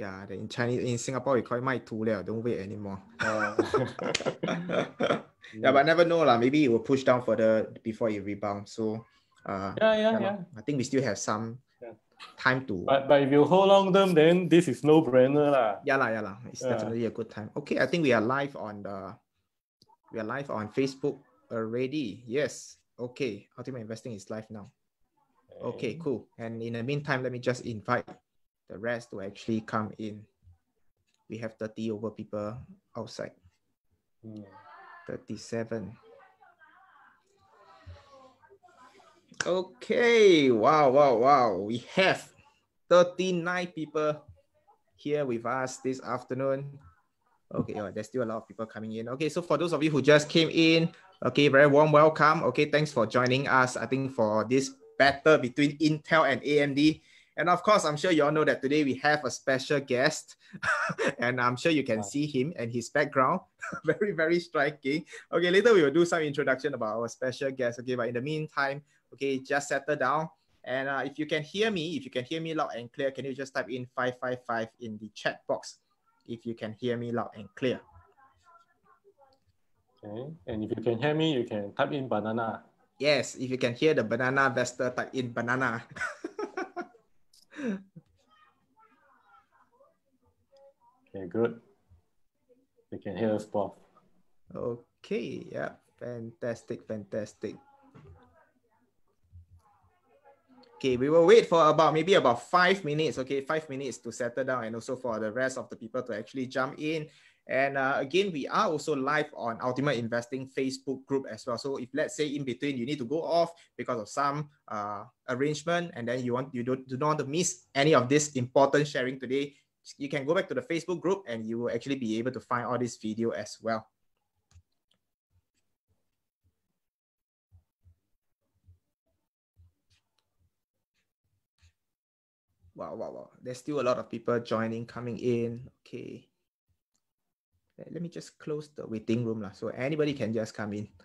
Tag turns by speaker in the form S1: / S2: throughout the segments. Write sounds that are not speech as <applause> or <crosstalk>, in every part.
S1: Yeah, in Chinese in Singapore we call it 卖图 liao, don't wait anymore. Uh, <laughs> yeah, but never know lah. Maybe it will push down further before it rebounds. So
S2: uh, yeah, yeah, yeah.
S1: I think we still have some yeah. time to.
S2: But, but if you hold long term, then this is no brainer lah.
S1: Yeah lah, yeah lah. It's yeah. definitely a good time. Okay, I think we are live on the we are live on Facebook already. Yes. Okay. Ultimate investing is live now. Okay, cool. And in the meantime, let me just invite the rest to actually come in. We have 30 over people outside. Mm. 37. Okay, wow, wow, wow. We have 39 people here with us this afternoon. Okay, oh, there's still a lot of people coming in. Okay, so for those of you who just came in, okay, very warm welcome. Okay, thanks for joining us. I think for this battle between Intel and AMD. And of course, I'm sure you all know that today we have a special guest, <laughs> and I'm sure you can see him and his background. <laughs> very, very striking. Okay, later we will do some introduction about our special guest. Okay, but in the meantime, okay, just settle down. And uh, if you can hear me, if you can hear me loud and clear, can you just type in 555 in the chat box if you can hear me loud and clear?
S2: Okay, and if you can hear me, you can type in banana.
S1: Yes, if you can hear the banana vesta, type in banana. <laughs>
S2: okay, good. They can hear us both.
S1: Okay, yeah, fantastic, fantastic. Okay, we will wait for about maybe about five minutes. Okay, five minutes to settle down and also for the rest of the people to actually jump in. And uh, again, we are also live on Ultimate Investing Facebook group as well. So if let's say in between you need to go off because of some uh, arrangement, and then you want you don't do not want to miss any of this important sharing today, you can go back to the Facebook group and you will actually be able to find all this video as well. Wow, wow, wow. There's still a lot of people joining, coming in. Okay let me just close the waiting room lah, so anybody can just come in. <laughs>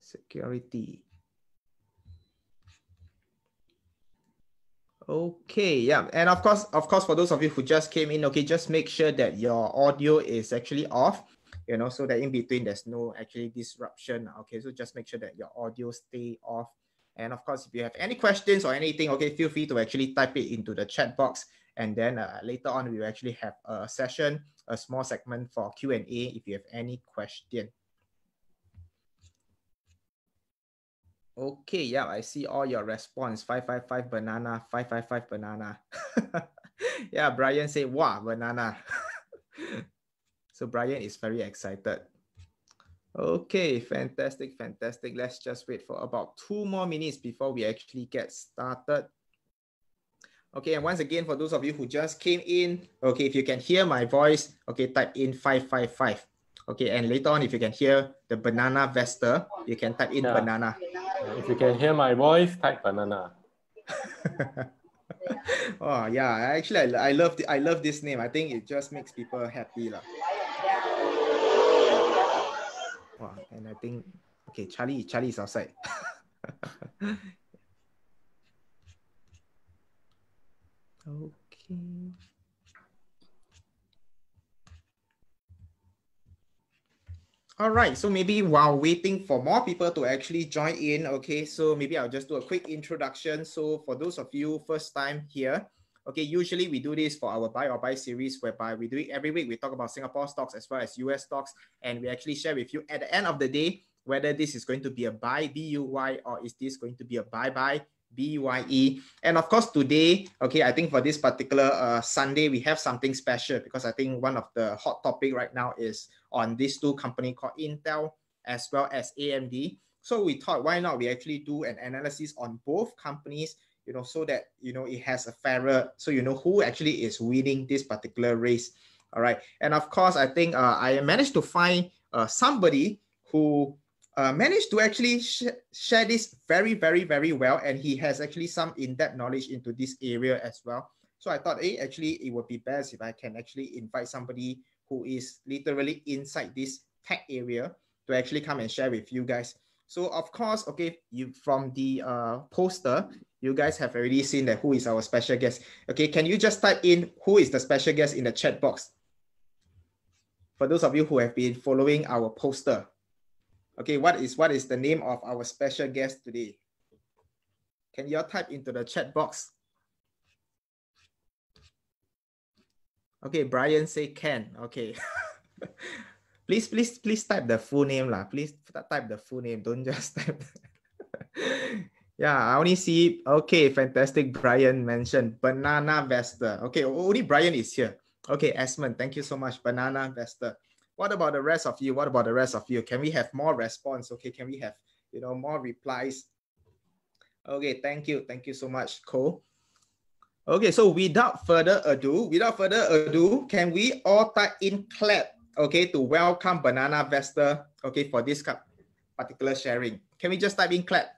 S1: Security. Okay, yeah, and of course, of course, for those of you who just came in, okay, just make sure that your audio is actually off, you know, so that in between there's no actually disruption. Okay, so just make sure that your audio stay off and of course, if you have any questions or anything, okay, feel free to actually type it into the chat box. And then uh, later on, we will actually have a session, a small segment for Q&A if you have any question. Okay, yeah, I see all your response. 555 banana, 555 banana. <laughs> yeah, Brian said, wow, banana. <laughs> so Brian is very excited. Okay, fantastic, fantastic. Let's just wait for about two more minutes before we actually get started. Okay, and once again, for those of you who just came in, okay, if you can hear my voice, okay, type in 555. Okay, and later on, if you can hear the banana vesta, you can type in yeah. banana.
S2: If you can hear my voice, type banana. <laughs>
S1: oh yeah, actually, I, I love the, I love this name. I think it just makes people happy lah. Wow, and I think okay, Charlie, Charlie is outside. <laughs> okay. All right, so maybe while waiting for more people to actually join in, okay, so maybe I'll just do a quick introduction. So for those of you first time here, Okay, usually we do this for our buy or buy series whereby we do it every week. We talk about Singapore stocks as well as US stocks, and we actually share with you at the end of the day whether this is going to be a buy B-U-Y or is this going to be a buy-buy B-Y-E. And of course, today, okay, I think for this particular uh, Sunday, we have something special because I think one of the hot topic right now is on these two company called Intel as well as AMD. So we thought, why not we actually do an analysis on both companies you know, so that, you know, it has a fairer, so you know who actually is winning this particular race. All right. And of course, I think uh, I managed to find uh, somebody who uh, managed to actually sh share this very, very, very well. And he has actually some in-depth knowledge into this area as well. So I thought, hey, actually, it would be best if I can actually invite somebody who is literally inside this tech area to actually come and share with you guys. So of course, okay, you from the uh, poster, you guys have already seen that who is our special guest. Okay, can you just type in who is the special guest in the chat box? For those of you who have been following our poster. Okay, what is what is the name of our special guest today? Can you all type into the chat box? Okay, Brian say can. Okay. <laughs> please, please, please type the full name lah. Please type the full name. Don't just <laughs> type. Yeah, I only see. Okay, fantastic. Brian mentioned Banana Vesta. Okay, only Brian is here. Okay, Esmond, thank you so much. Banana Vesta. What about the rest of you? What about the rest of you? Can we have more response? Okay, can we have you know more replies? Okay, thank you, thank you so much, Cole. Okay, so without further ado, without further ado, can we all type in clap? Okay, to welcome Banana Vesta. Okay, for this particular sharing. Can we just type in clap?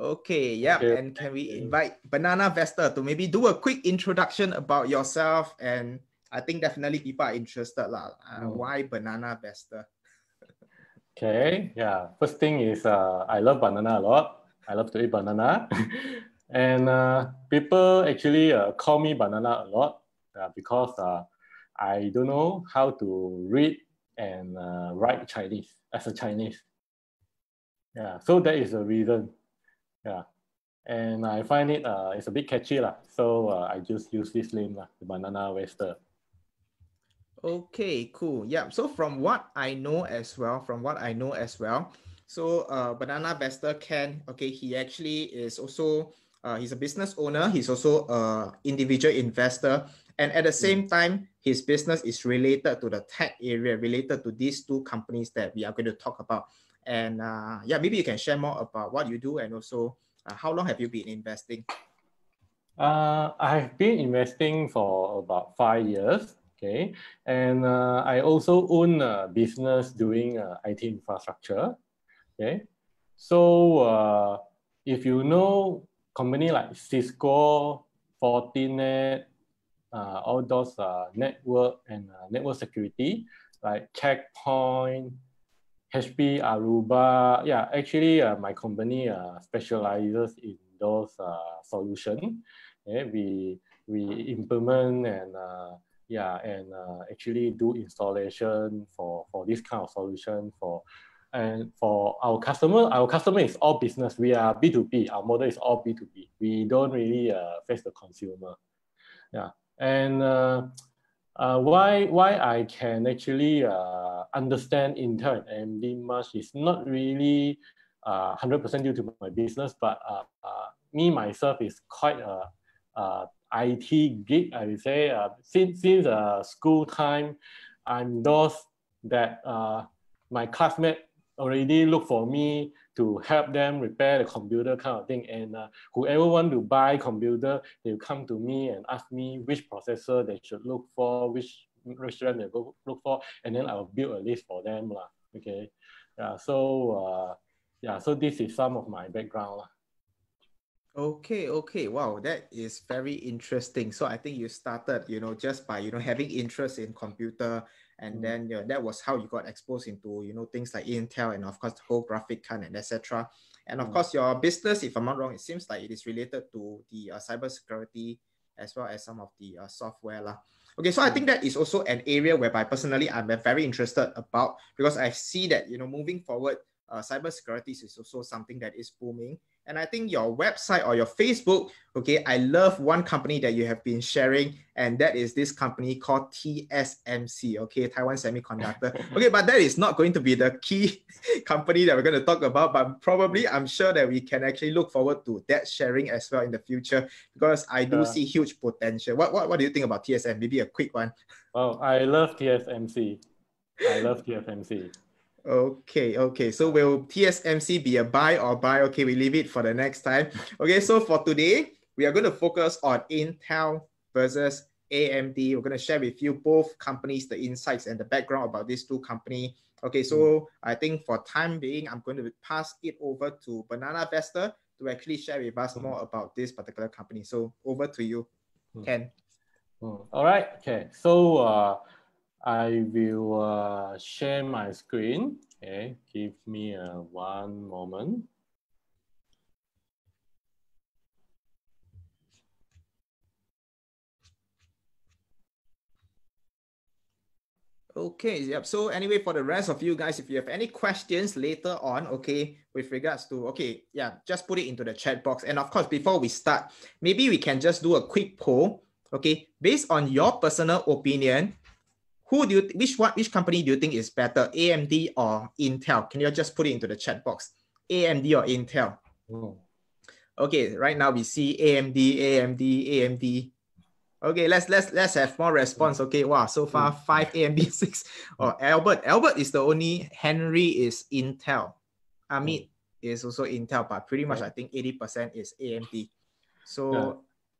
S1: Okay, yeah. Okay. And can we invite Banana Vesta to maybe do a quick introduction about yourself? And I think definitely people are interested. Uh, mm. Why Banana Vesta?
S2: okay, yeah. First thing is uh, I love banana a lot. I love to eat banana. <laughs> and uh, people actually uh, call me banana a lot uh, because uh, I don't know how to read and uh, write Chinese as a Chinese. Yeah, so that is the reason. Yeah. And I find it uh, it's a bit catchy. lah. So uh, I just use this name, lah, the banana Vesta.
S1: Okay, cool. Yeah. So from what I know as well, from what I know as well, so uh, Banana Vesta Ken, okay, he actually is also uh, he's a business owner. He's also a individual investor, and at the same mm. time, his business is related to the tech area, related to these two companies that we are going to talk about. And uh, yeah, maybe you can share more about what you do and also uh, how long have you been investing?
S2: Uh, I've been investing for about five years. Okay, and uh, I also own a business doing uh, IT infrastructure. Okay, so uh, if you know company like Cisco, Fortinet, uh, all those uh, network and uh, network security like Checkpoint, HP Aruba. Yeah, actually, uh, my company uh, specializes in those uh, solutions. Yeah, we we implement and uh, yeah, and uh, actually do installation for for this kind of solution for. And for our customer, our customer is all business. We are B2B. Our model is all B2B. We don't really uh, face the consumer. Yeah. And uh, uh, why why I can actually uh, understand Intel and AMD much is not really uh, hundred percent due to my business, but uh, uh, me myself is quite a, a IT geek. I would say since since school time, I'm those that my classmate already look for me to help them repair the computer kind of thing. And uh, whoever want to buy computer, they will come to me and ask me which processor they should look for, which restaurant they go look for, and then I'll build a list for them. Lah. Okay. Yeah. So uh, yeah, so this is some of my background. Lah.
S1: Okay, okay. Wow, that is very interesting. So I think you started, you know, just by, you know, having interest in computer and mm. then you know, that was how you got exposed into, you know, things like Intel and of course the whole graphic card and etc. And of mm. course your business, if I'm not wrong, it seems like it is related to the uh, cybersecurity as well as some of the uh, software lah. Okay, so I think mm. that is also an area whereby personally I'm very interested about because I see that, you know, moving forward, uh, cybersecurity is also something that is booming and I think your website or your Facebook, okay, I love one company that you have been sharing, and that is this company called TSMC, okay, Taiwan Semiconductor. <laughs> okay, but that is not going to be the key <laughs> company that we're going to talk about, but probably I'm sure that we can actually look forward to that sharing as well in the future because I do uh, see huge potential. What, what, what do you think about TSM? Maybe a quick one.
S2: Oh, I love TSMC. I love TSMC.
S1: Okay, okay. So will TSMC be a buy or buy? Okay, we leave it for the next time. Okay, so for today, we are going to focus on Intel versus AMD. We're going to share with you both companies, the insights and the background about these two companies. Okay, so mm. I think for time being, I'm going to pass it over to Banana Vesta to actually share with us mm. more about this particular company. So over to you, mm. Ken.
S2: Mm. All right. Okay. So uh, I will uh, share my screen. Okay, give me uh, one moment.
S1: Okay, yep. So anyway, for the rest of you guys, if you have any questions later on, okay, with regards to, okay, yeah, just put it into the chat box. And of course, before we start, maybe we can just do a quick poll, okay, based on your personal opinion, who do you, which what, which company do you think is better, AMD or Intel? Can you just put it into the chat box, AMD or Intel? Oh. Okay, right now we see AMD, AMD, AMD, Okay, let's let's let's have more response. Okay, wow, so far mm. five AMD <laughs> six. Or oh, Albert, Albert is the only. Henry is Intel. Amit mm. is also Intel, but pretty much I think eighty percent is AMD. So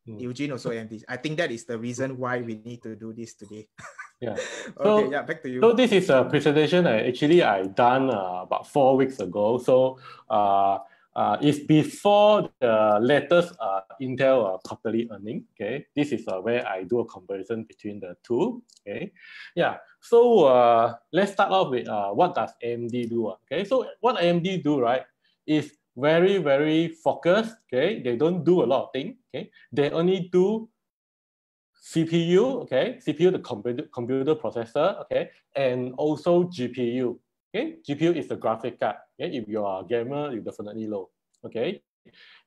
S1: yeah. Mm. Eugene also AMD. I think that is the reason why we need to do this today. <laughs>
S2: yeah. <laughs>
S1: okay. So, yeah. Back to you.
S2: So this is a presentation. I actually I done uh, about four weeks ago. So uh uh, is before the latest uh, Intel uh, quarterly earning. Okay, this is uh, where I do a comparison between the two. Okay, yeah. So uh, let's start off with uh, what does AMD do? Uh? Okay, so what AMD do right is very very focused. Okay, they don't do a lot of things. Okay, they only do CPU. Okay, CPU the computer computer processor. Okay, and also GPU. Okay, GPU is the graphic card. Okay, if you are a gamer, you definitely know. Okay,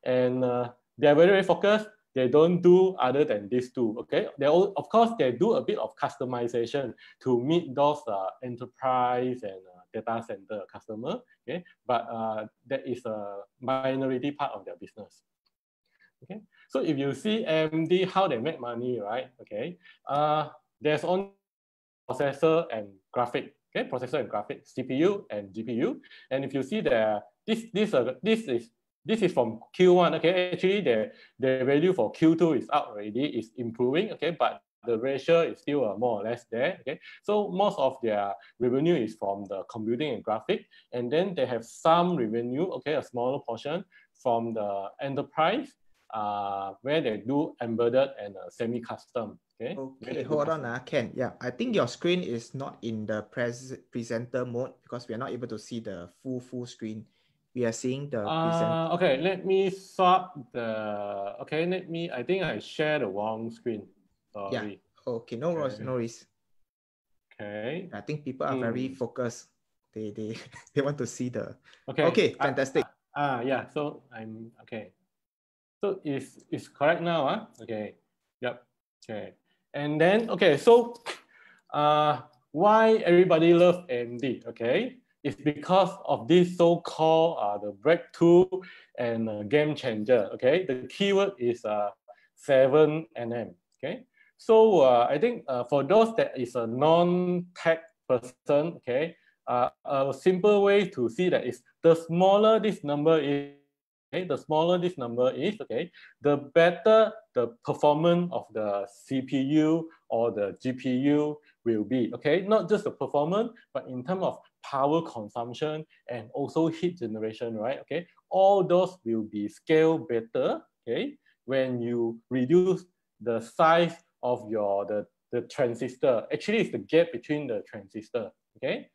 S2: and uh, they are very very focused. They don't do other than these two. Okay, they all, of course they do a bit of customization to meet those uh, enterprise and uh, data center customer. Okay, but uh, that is a minority part of their business. Okay, so if you see AMD how they make money, right? Okay, uh, there's only processor and graphic okay, processor and graphic, CPU and GPU. And if you see the this this uh, this is this is from Q1. Okay, actually the the value for Q2 is out already, is improving. Okay, but the ratio is still uh, more or less there. Okay, so most of their revenue is from the computing and graphic, and then they have some revenue. Okay, a smaller portion from the enterprise, uh, where they do embedded and uh, semi-custom. Okay.
S1: Okay, hold on, uh, Ken. Yeah, I think your screen is not in the pres presenter mode because we are not able to see the full full screen. We are seeing the
S2: uh, Okay, let me stop the. Okay, let me. I think I share the wrong screen. Sorry.
S1: Yeah. Okay, no worries, okay. no worries.
S2: Okay.
S1: I think people are very hmm. focused. They they <laughs> they want to see the.
S2: Okay.
S1: Okay, fantastic.
S2: Ah, uh, yeah. So I'm okay. So is is correct now? Huh? Okay. Yep. Okay. And then, okay, so uh, why everybody love AMD, okay? It's because of this so-called uh, the breakthrough and uh, game changer, okay? The keyword is uh, 7 nm, okay? So uh, I think uh, for those that is a non-tech person, okay, uh, a simple way to see that is the smaller this number is, okay, the smaller this number is, okay, the better the performance of the CPU or the GPU will be, okay? Not just the performance, but in terms of power consumption and also heat generation, right? Okay, all those will be scaled better, okay, when you reduce the size of your, the, the transistor. Actually, it's the gap between the transistor, okay?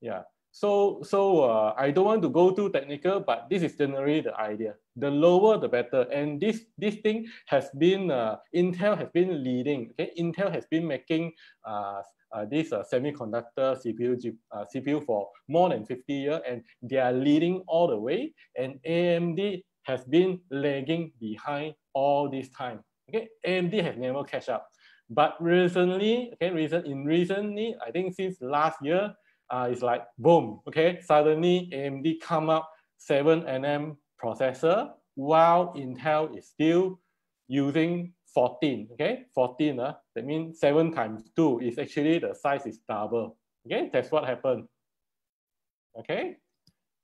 S2: Yeah, so, so uh, I don't want to go too technical, but this is generally the idea. The lower, the better. And this, this thing has been, uh, Intel has been leading. Okay, Intel has been making uh, uh, this uh, semiconductor CPU, uh, CPU for more than 50 years, and they are leading all the way. And AMD has been lagging behind all this time. Okay, AMD has never catch up. But recently, okay, recent in recently, I think since last year, uh, it's like boom, okay, suddenly AMD come up 7 nm processor while Intel is still using 14, okay, 14, uh, that means 7 times 2 is actually the size is double, okay, that's what happened, okay,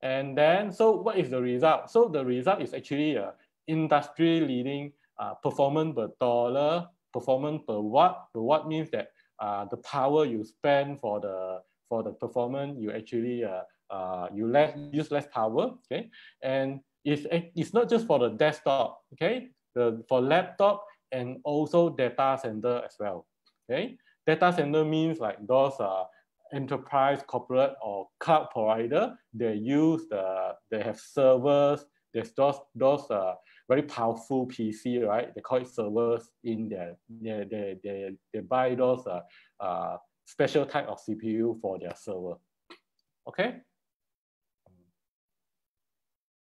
S2: and then, so what is the result? So the result is actually a industry leading uh, performance per dollar, performance per watt, per watt means that uh, the power you spend for the for the performance, you actually uh, uh, you less use less power, okay? And it's, it's not just for the desktop, okay? The, for laptop and also data center as well, okay? Data center means like those uh, enterprise, corporate, or cloud provider, they use the, they have servers, there's those, those uh, very powerful PC, right? They call it servers in their, they, they, they, they buy those uh, uh, special type of CPU for their server. Okay.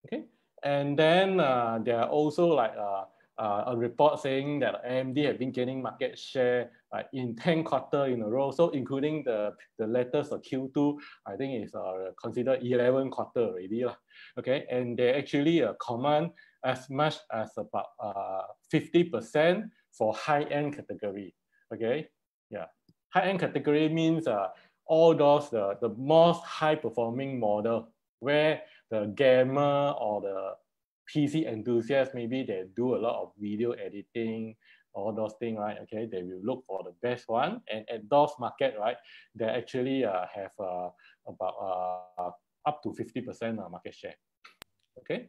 S2: Okay. And then uh, there are also like uh, uh, a report saying that AMD have been gaining market share uh, in 10 quarter in a row. So including the, the latest uh, Q2, I think it's uh, considered 11 quarter already. Okay, and they actually command as much as about 50% uh, for high-end category. Okay, yeah. High-end category means uh, all those, the, the most high-performing model where the gamer or the PC enthusiasts, maybe they do a lot of video editing, all those things, right? Okay, they will look for the best one. And at those market, right, they actually uh, have uh, about uh, up to 50% uh, market share. Okay.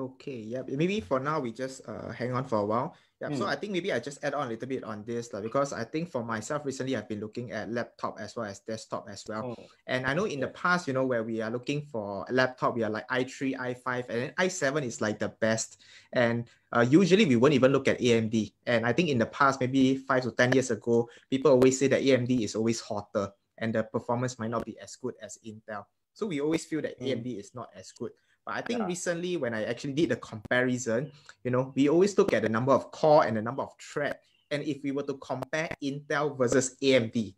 S1: Okay, yeah, maybe for now we just uh, hang on for a while. Yeah, mm. so hmm. I think maybe I just add on a little bit on this uh, because I think for myself recently I've been looking at laptop as well as desktop as well. Oh. And I know in the past, you know, where we are looking for laptop, we are like i3, i5, and then i7 is like the best. And uh, usually we won't even look at AMD. And I think in the past, maybe five to 10 years ago, people always say that AMD is always hotter and the performance might not be as good as Intel. So we always feel that mm. AMD is not as good. But I think yeah. recently when I actually did the comparison, you know, we always look at the number of core and the number of thread. And if we were to compare Intel versus AMD,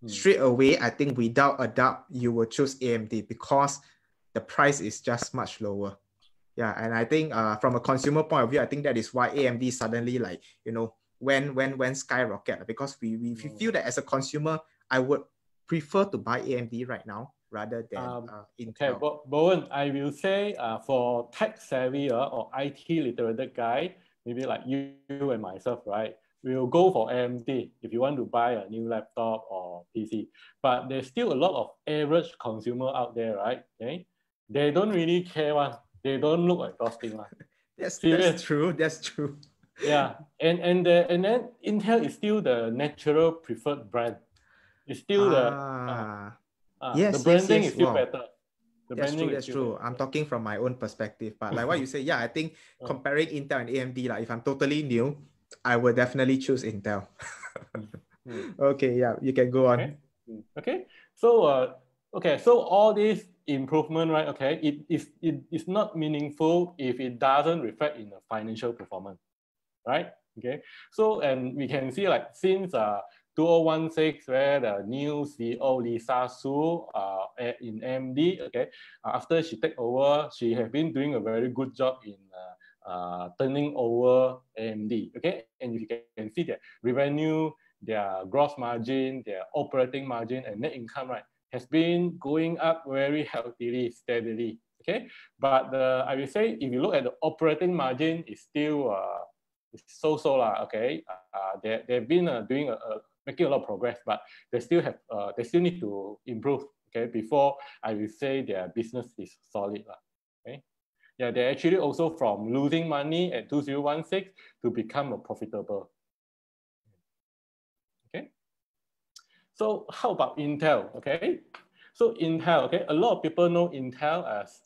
S1: hmm. straight away, I think without a doubt, you will choose AMD because the price is just much lower. Yeah, and I think uh, from a consumer point of view, I think that is why AMD suddenly like, you know, when when when skyrocket because we, we hmm. feel that as a consumer, I would prefer to buy AMD right now rather than um, uh, Intel.
S2: Okay, Bowen, I will say uh, for tech savvy uh, or IT literate guy, maybe like you, you and myself, right? We'll go for AMD if you want to buy a new laptop or PC. But there's still a lot of average consumer out there, right? Okay, they don't really care one. They don't look at those things.
S1: that's, that's true. That's true. <laughs>
S2: yeah, and and the, and then Intel is still the natural preferred brand. It's still ah. the uh, uh, yes, the branding yes, yes. is still wow. better.
S1: The that's true. That's true. Better. I'm talking from my own perspective, but like what you <laughs> say, yeah, I think uh. comparing Intel and AMD, like if I'm totally new, I would definitely choose Intel. mm. <laughs> Okay, yeah, you can go on.
S2: Okay. Hmm. okay. So, uh, okay, so all this improvement, right? Okay, it is it is not meaningful if it doesn't reflect in the financial performance, right? Okay, so and we can see like since uh 2016, where the new CEO Lisa Su uh, in AMD, okay, uh, after she take over, she has been doing a very good job in uh, uh, turning over AMD, okay, and you can see that revenue, their gross margin, their operating margin, and net income, right, has been going up very healthily, steadily, okay. But the, I will say, if you look at the operating margin, it's still uh, so-so lah, okay. Uh, they, they've been uh, doing a, a making a lot of progress, but they still have uh, they still need to improve. Okay, before I will say their business is solid. Okay. Yeah, they're actually also from losing money at 2016 to become a profitable. Okay. So how about Intel? Okay. So Intel, okay, a lot of people know Intel as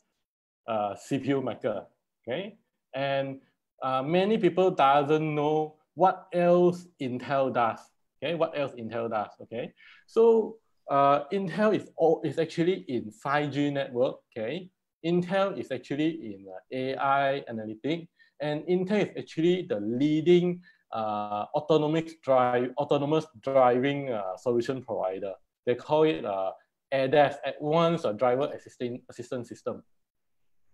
S2: uh, CPU maker. Okay. And uh, many people doesn't know what else Intel does. Okay, what else Intel does? Okay, so uh, Intel is all is actually in 5G network. Okay, Intel is actually in uh, AI analytics, and Intel is actually the leading uh, autonomous drive autonomous driving uh, solution provider. They call it uh, ADAS, Advanced Driver Assistant Assistant System.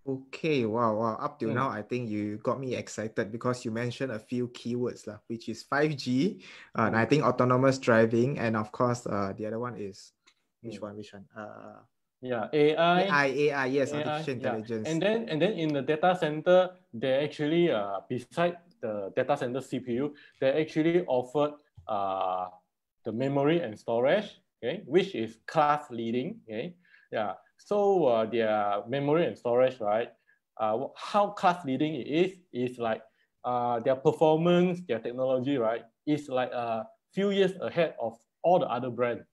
S1: Okay, wow, wow. Up till mm. now, I think you got me excited because you mentioned a few keywords, lah, which is 5G, uh, and I think autonomous driving, and of course, uh, the other one is which mm. one? Which one? Uh,
S2: yeah, AI.
S1: AI, AI, yes, AI, artificial intelligence.
S2: Yeah. And then and then in the data center, they actually uh beside the data center CPU, they actually offered uh the memory and storage, okay, which is class leading. Okay. Yeah. So uh, their memory and storage, right? Uh, how class leading it is, is like uh, their performance, their technology, right? Is like a few years ahead of all the other brands.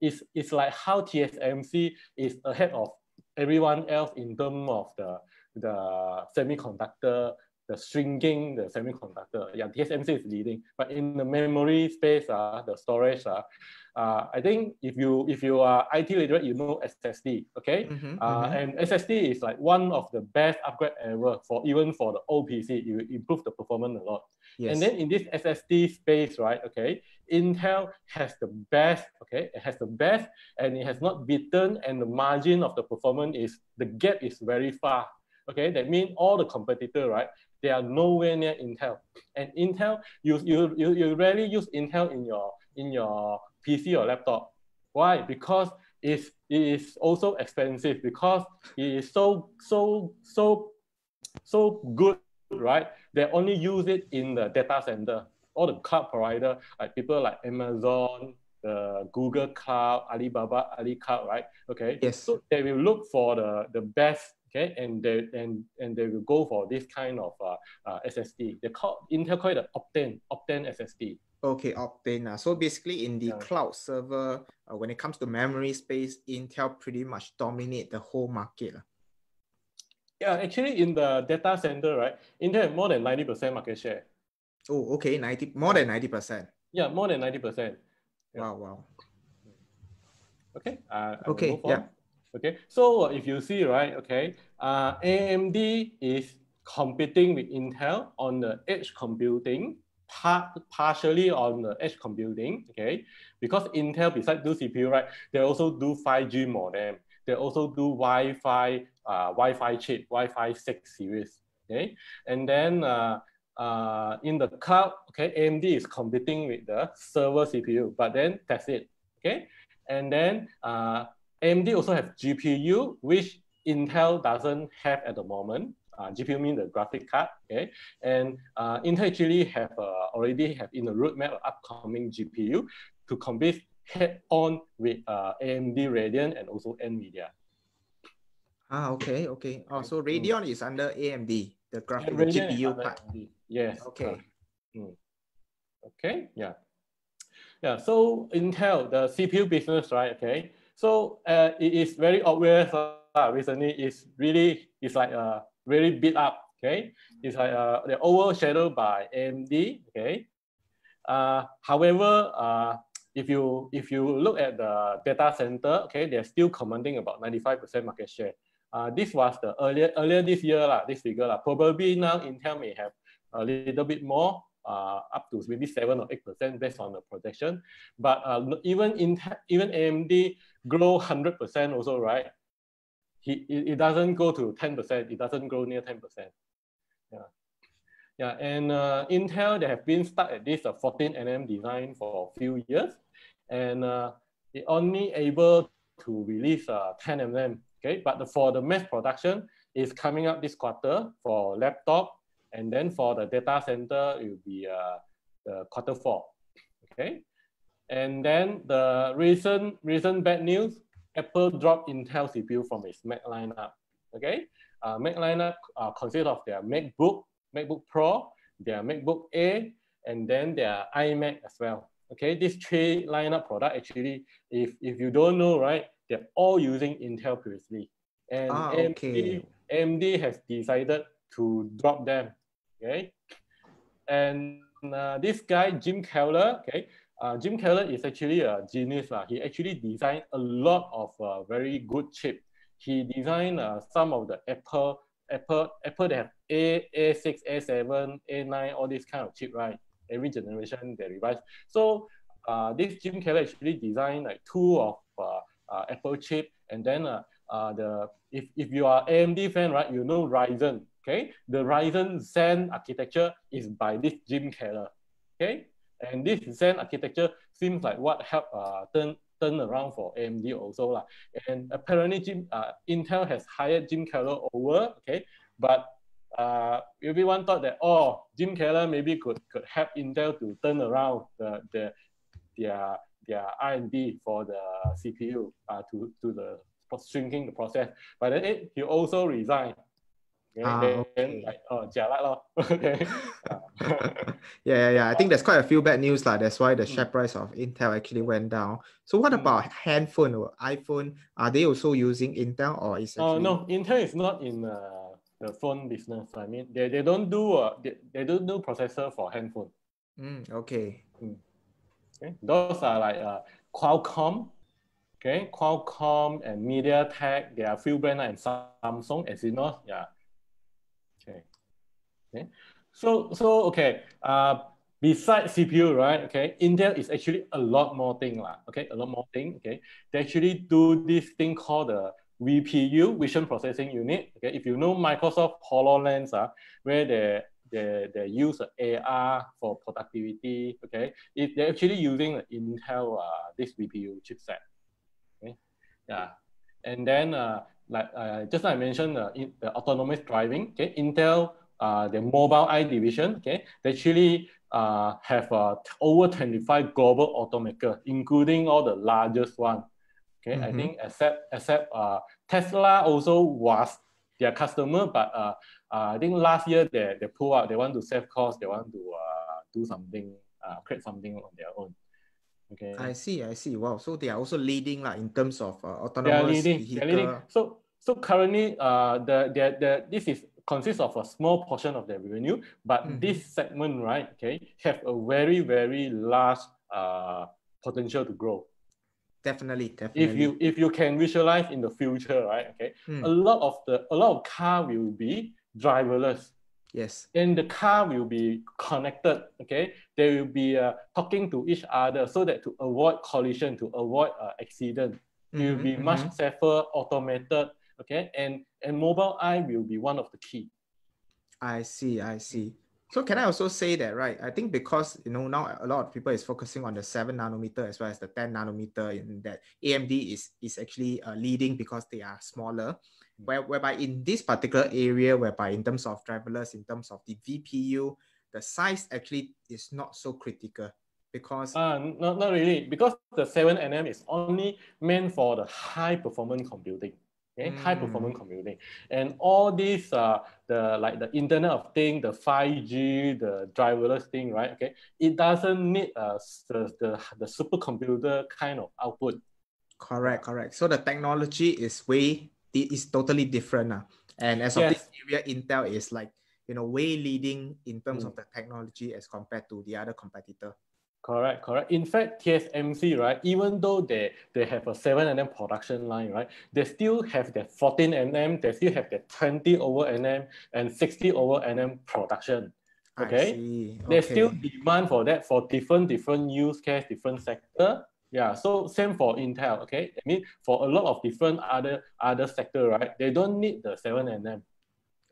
S2: it's, it's like how TSMC is ahead of everyone else in terms of the, the semiconductor the shrinking the semiconductor. Yeah, TSMC is leading, but in the memory space, uh, the storage, uh, uh, I think if you if you are IT literate, you know SSD, okay? Mm-hmm, uh, mm-hmm. And SSD is like one of the best upgrade ever for even for the old PC. You improve the performance a lot. Yes. And then in this SSD space, right? Okay, Intel has the best. Okay, it has the best, and it has not beaten, and the margin of the performance is the gap is very far. Okay, that means all the competitor, right? They are nowhere near Intel. And Intel, you, you, you, you rarely use Intel in your, in your PC or laptop. Why? Because it's, it is also expensive because it is so, so, so, so good, right? They only use it in the data center. All the cloud provider, like people like Amazon, the Google Cloud, Alibaba, Ali Cloud, right? Okay.
S1: Yes.
S2: So they will look for the, the best okay, and they and and they will go for this kind of uh, uh, SSD. They call Intel call it Optane Optane SSD.
S1: Okay, Optane. Uh, so basically, in the yeah. cloud server, uh, when it comes to memory space, Intel pretty much dominate the whole market. Uh.
S2: Yeah, actually, in the data center, right, Intel have more than ninety percent market share.
S1: Oh, okay, ninety more than ninety percent.
S2: Yeah, more than ninety percent.
S1: Yeah. Wow, wow.
S2: Okay. Uh,
S1: okay. Yeah.
S2: Okay, so if you see, right, okay, uh, AMD is competing with Intel on the edge computing, part, partially on the edge computing, okay, because Intel, besides do CPU, right, they also do 5G modem. They also do Wi-Fi, uh, Wi-Fi chip, Wi-Fi 6 series, okay, and then uh, uh, in the cloud, okay, AMD is competing with the server CPU, but then that's it, okay, and then uh, AMD also have GPU, which Intel doesn't have at the moment. Uh, GPU means the graphic card, okay? And uh, Intel actually have uh, already have in the roadmap of upcoming GPU to compete head on with uh, AMD Radeon and also NVIDIA.
S1: Ah, okay, okay. Oh, so Radeon mm. is under AMD, the graphic yeah, GPU part. AMD.
S2: Yes.
S1: Okay.
S2: Mm. Okay, yeah. Yeah, so Intel, the CPU business, right, okay? So uh, it is very obvious uh, recently. It's really it's like uh, really beat up. Okay, it's like uh, they're overshadowed by AMD. Okay, uh, however, uh, if you if you look at the data center, okay, they're still commanding about 95% market share. Uh, this was the earlier earlier this year lah, this figure lah. Probably now Intel may have a little bit more, uh, up to maybe seven or eight percent based on the projection. But uh, even in even AMD grow hundred percent also, right? He it, it doesn't go to ten percent. It doesn't grow near ten percent. Yeah, yeah. And uh, Intel they have been stuck at this uh, 14 nm design for a few years, and uh, it only able to release uh, 10 nm. Okay, but the, for the mass production is coming up this quarter for laptop and then for the data center, it will be uh, the quarter four. Okay. And then the recent recent bad news, Apple dropped Intel CPU from its Mac lineup. Okay. Uh, Mac lineup uh, consists of their MacBook, MacBook Pro, their MacBook Air, and then their iMac as well. Okay, this three lineup product actually, if if you don't know, right, they're all using Intel previously, and ah, okay. AMD, AMD has decided to drop them okay? And uh, this guy, Jim Keller, okay, uh, Jim Keller is actually a genius. Uh. He actually designed a lot of uh, very good chip. He designed uh, some of the Apple, Apple, Apple, they have A, A6, A7, A9, all these kind of chip, right? Every generation they revise. So uh, this Jim Keller actually designed like two of uh, uh, Apple chip. And then uh, the if, if you are AMD fan, right, you know Ryzen. Okay, the Ryzen Zen architecture is by this Jim Keller. Okay, and this Zen architecture seems like what helped uh, turn turn around for AMD also lah. And apparently, Jim uh, Intel has hired Jim Keller over. Okay, but uh, everyone thought that oh, Jim Keller maybe could could help Intel to turn around the the their their R&D for the CPU uh, to to the shrinking the process. But then it, he also resigned
S1: Ah,
S2: then
S1: okay.
S2: like oh jialat lor. <laughs> okay. <laughs>
S1: yeah, yeah, yeah. I think there's quite a few bad news, lah. That's why the
S2: Mm.
S1: share price of Intel actually went down. So what
S2: Mm.
S1: about handphone or iPhone? Are they also using Intel or is
S2: Oh
S1: actually
S2: no, Intel is not in uh, the phone business. I mean, they, they don't do uh, they, they don't do processor for handphone.
S1: Mm, okay.
S2: Okay, those are like uh, Qualcomm, okay, Qualcomm and MediaTek. There are few brands and Samsung, Exynos, yeah. Okay. So so okay. Uh, besides CPU, right? Okay, Intel is actually a lot more thing lah. Okay, a lot more thing. Okay, they actually do this thing called the VPU, Vision Processing Unit. Okay, if you know Microsoft HoloLens, uh, where they they, they use AR for productivity. Okay, it, they're actually using the Intel uh, this VPU chipset. Okay, yeah, and then uh, like uh, just like I mentioned, uh, in, the autonomous driving. Okay, Intel uh, the Mobileye division. Okay, they actually uh, have uh, over 25 global automakers, including all the largest one. Okay, I
S1: Mhm.
S2: think except except uh, Tesla also was their customer, but uh, uh, I think last year they, they pull out, they want to save costs. they want to uh, do something, uh, create something on their own. Okay.
S1: I see, I see. Wow. So they are also leading like in terms of uh,
S2: they are leading,
S1: vehicle.
S2: they're leading. So so currently uh the, the, the this is consists of a small portion of their revenue, but
S1: Mhm.
S2: this segment, right, okay, have a very, very large uh potential to grow.
S1: Definitely, definitely.
S2: If you if you can visualize in the future, right, okay,
S1: Mm,
S2: a lot of the a lot of car will be driverless.
S1: yes.
S2: and the car will be connected okay they will be uh, talking to each other so that to avoid collision to avoid uh, accident it will
S1: Mhm,
S2: be much
S1: mhm.
S2: safer automated okay and and Mobileye will be one of the key
S1: I see, I see. So can I also say that, right? I think because you know now a lot of people is focusing on the seven nanometer as well as the 10 nanometer in that AMD is is actually uh, leading because they are smaller. Where, whereby in this particular area, whereby in terms of driverless, in terms of the VPU, the size actually is not so critical because
S2: uh, not, not really because the 7nm is only meant for the high performance computing okay high
S1: Mm.
S2: performance computing and all these uh the like the internet of things the 5g the driverless thing right okay it doesn't need uh, the, the the supercomputer kind of output
S1: correct, correct. So the technology is way it is totally different now. And as of
S2: Yes.
S1: this area, Intel is like you know way leading in terms
S2: Mm.
S1: of the technology as compared to the other competitor.
S2: Correct, correct. In fact, TSMC, right, even though they, they have a 7nm production line, right, they still have the 14nm, they still have the 20 over nm and 60 over nm production.
S1: I
S2: Okay.
S1: see.
S2: There's still demand for that for different different use case, different sector. Yeah, so same for Intel, okay? I mean, for a lot of different other other sector, right, they don't need the 7nm.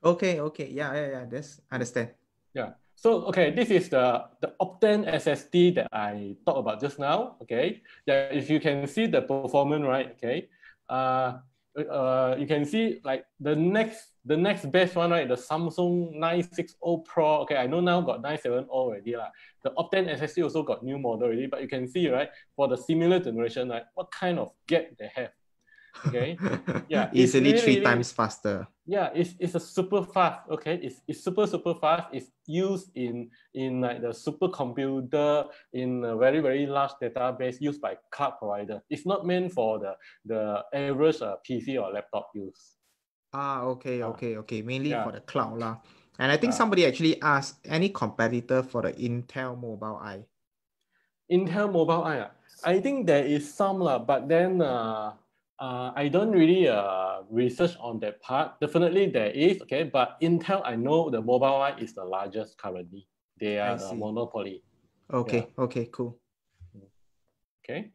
S1: Okay, okay. Yeah, yeah, yeah. That's understand.
S2: Yeah. So okay, this is the the Optane SSD that I talked about just now. Okay. Yeah, if you can see the performance, right? Okay. Uh, uh, you can see like the next the next best one, right? The Samsung 960 Pro. Okay, I know now got 970 already lah. The Optane SSD also got new model already, but you can see right for the similar generation, right? What kind of gap they have? Okay. <laughs> Yeah,
S1: Easily
S2: really,
S1: three times faster.
S2: yeah it's, it's a super fast okay it's, it's super super fast it's used in in like the supercomputer in a very very large database used by cloud provider it's not meant for the the average uh, pc or laptop use
S1: Ah, okay, okay, okay. Mainly
S2: Yeah.
S1: for the cloud lah. And I think
S2: Ah.
S1: somebody actually asked any competitor for the Intel Mobileye.
S2: intel mobile eye ah, i think there is some lah, but then uh, uh, i don't really uh, research on that part definitely there is okay but intel i know the mobile one is the largest currently they are the monopoly
S1: Okay, okay, cool.
S2: Okay.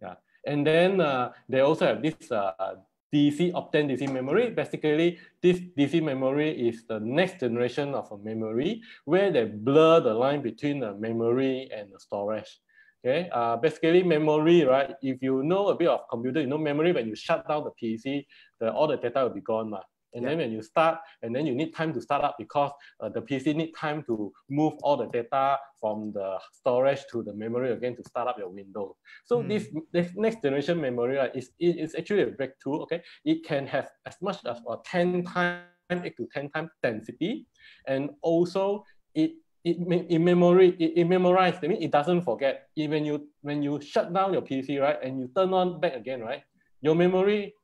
S2: Yeah. And then uh, they also have this uh, DC Optane DC memory. Basically, this DC memory is the next generation of a memory where they blur the line between the memory and the storage. Okay. Uh, basically, memory, right? If you know a bit of computer, you know memory when you shut down the PC, the, all the data will be gone. ma. And then when you start, and then you need time to start up because uh, the PC need time to move all the data from the storage to the memory again to start up your Windows. So
S1: Hmm.
S2: this, this next generation memory right, is it is actually a breakthrough. Okay, it can have as much as uh, ten times times, eight to 10 times density. And also it it, it memory it, it memorized. I mean, it doesn't forget. Even you when you shut down your PC, right, and you turn on back again, right, your memory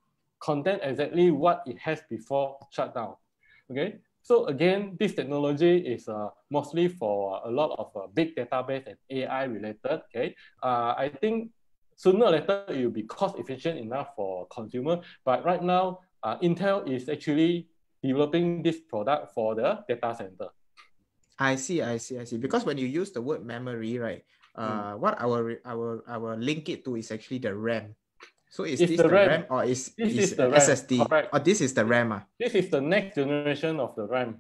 S2: content exactly what it has before shutdown. Okay, so again, this technology is uh, mostly for a lot of uh, big database and AI related. Okay, uh, I think sooner or later it will be cost efficient enough for consumer. But right now, uh, Intel is actually developing this product for the data center.
S1: I see, I see, I see. Because when you use the word memory, right, uh, mm. what I will, I will, I will link it to is actually the RAM. So is it's this the, the RAM. RAM. or is, this is, is the SSD? Correct. Or this is the RAM? Uh?
S2: This is the next generation of the RAM.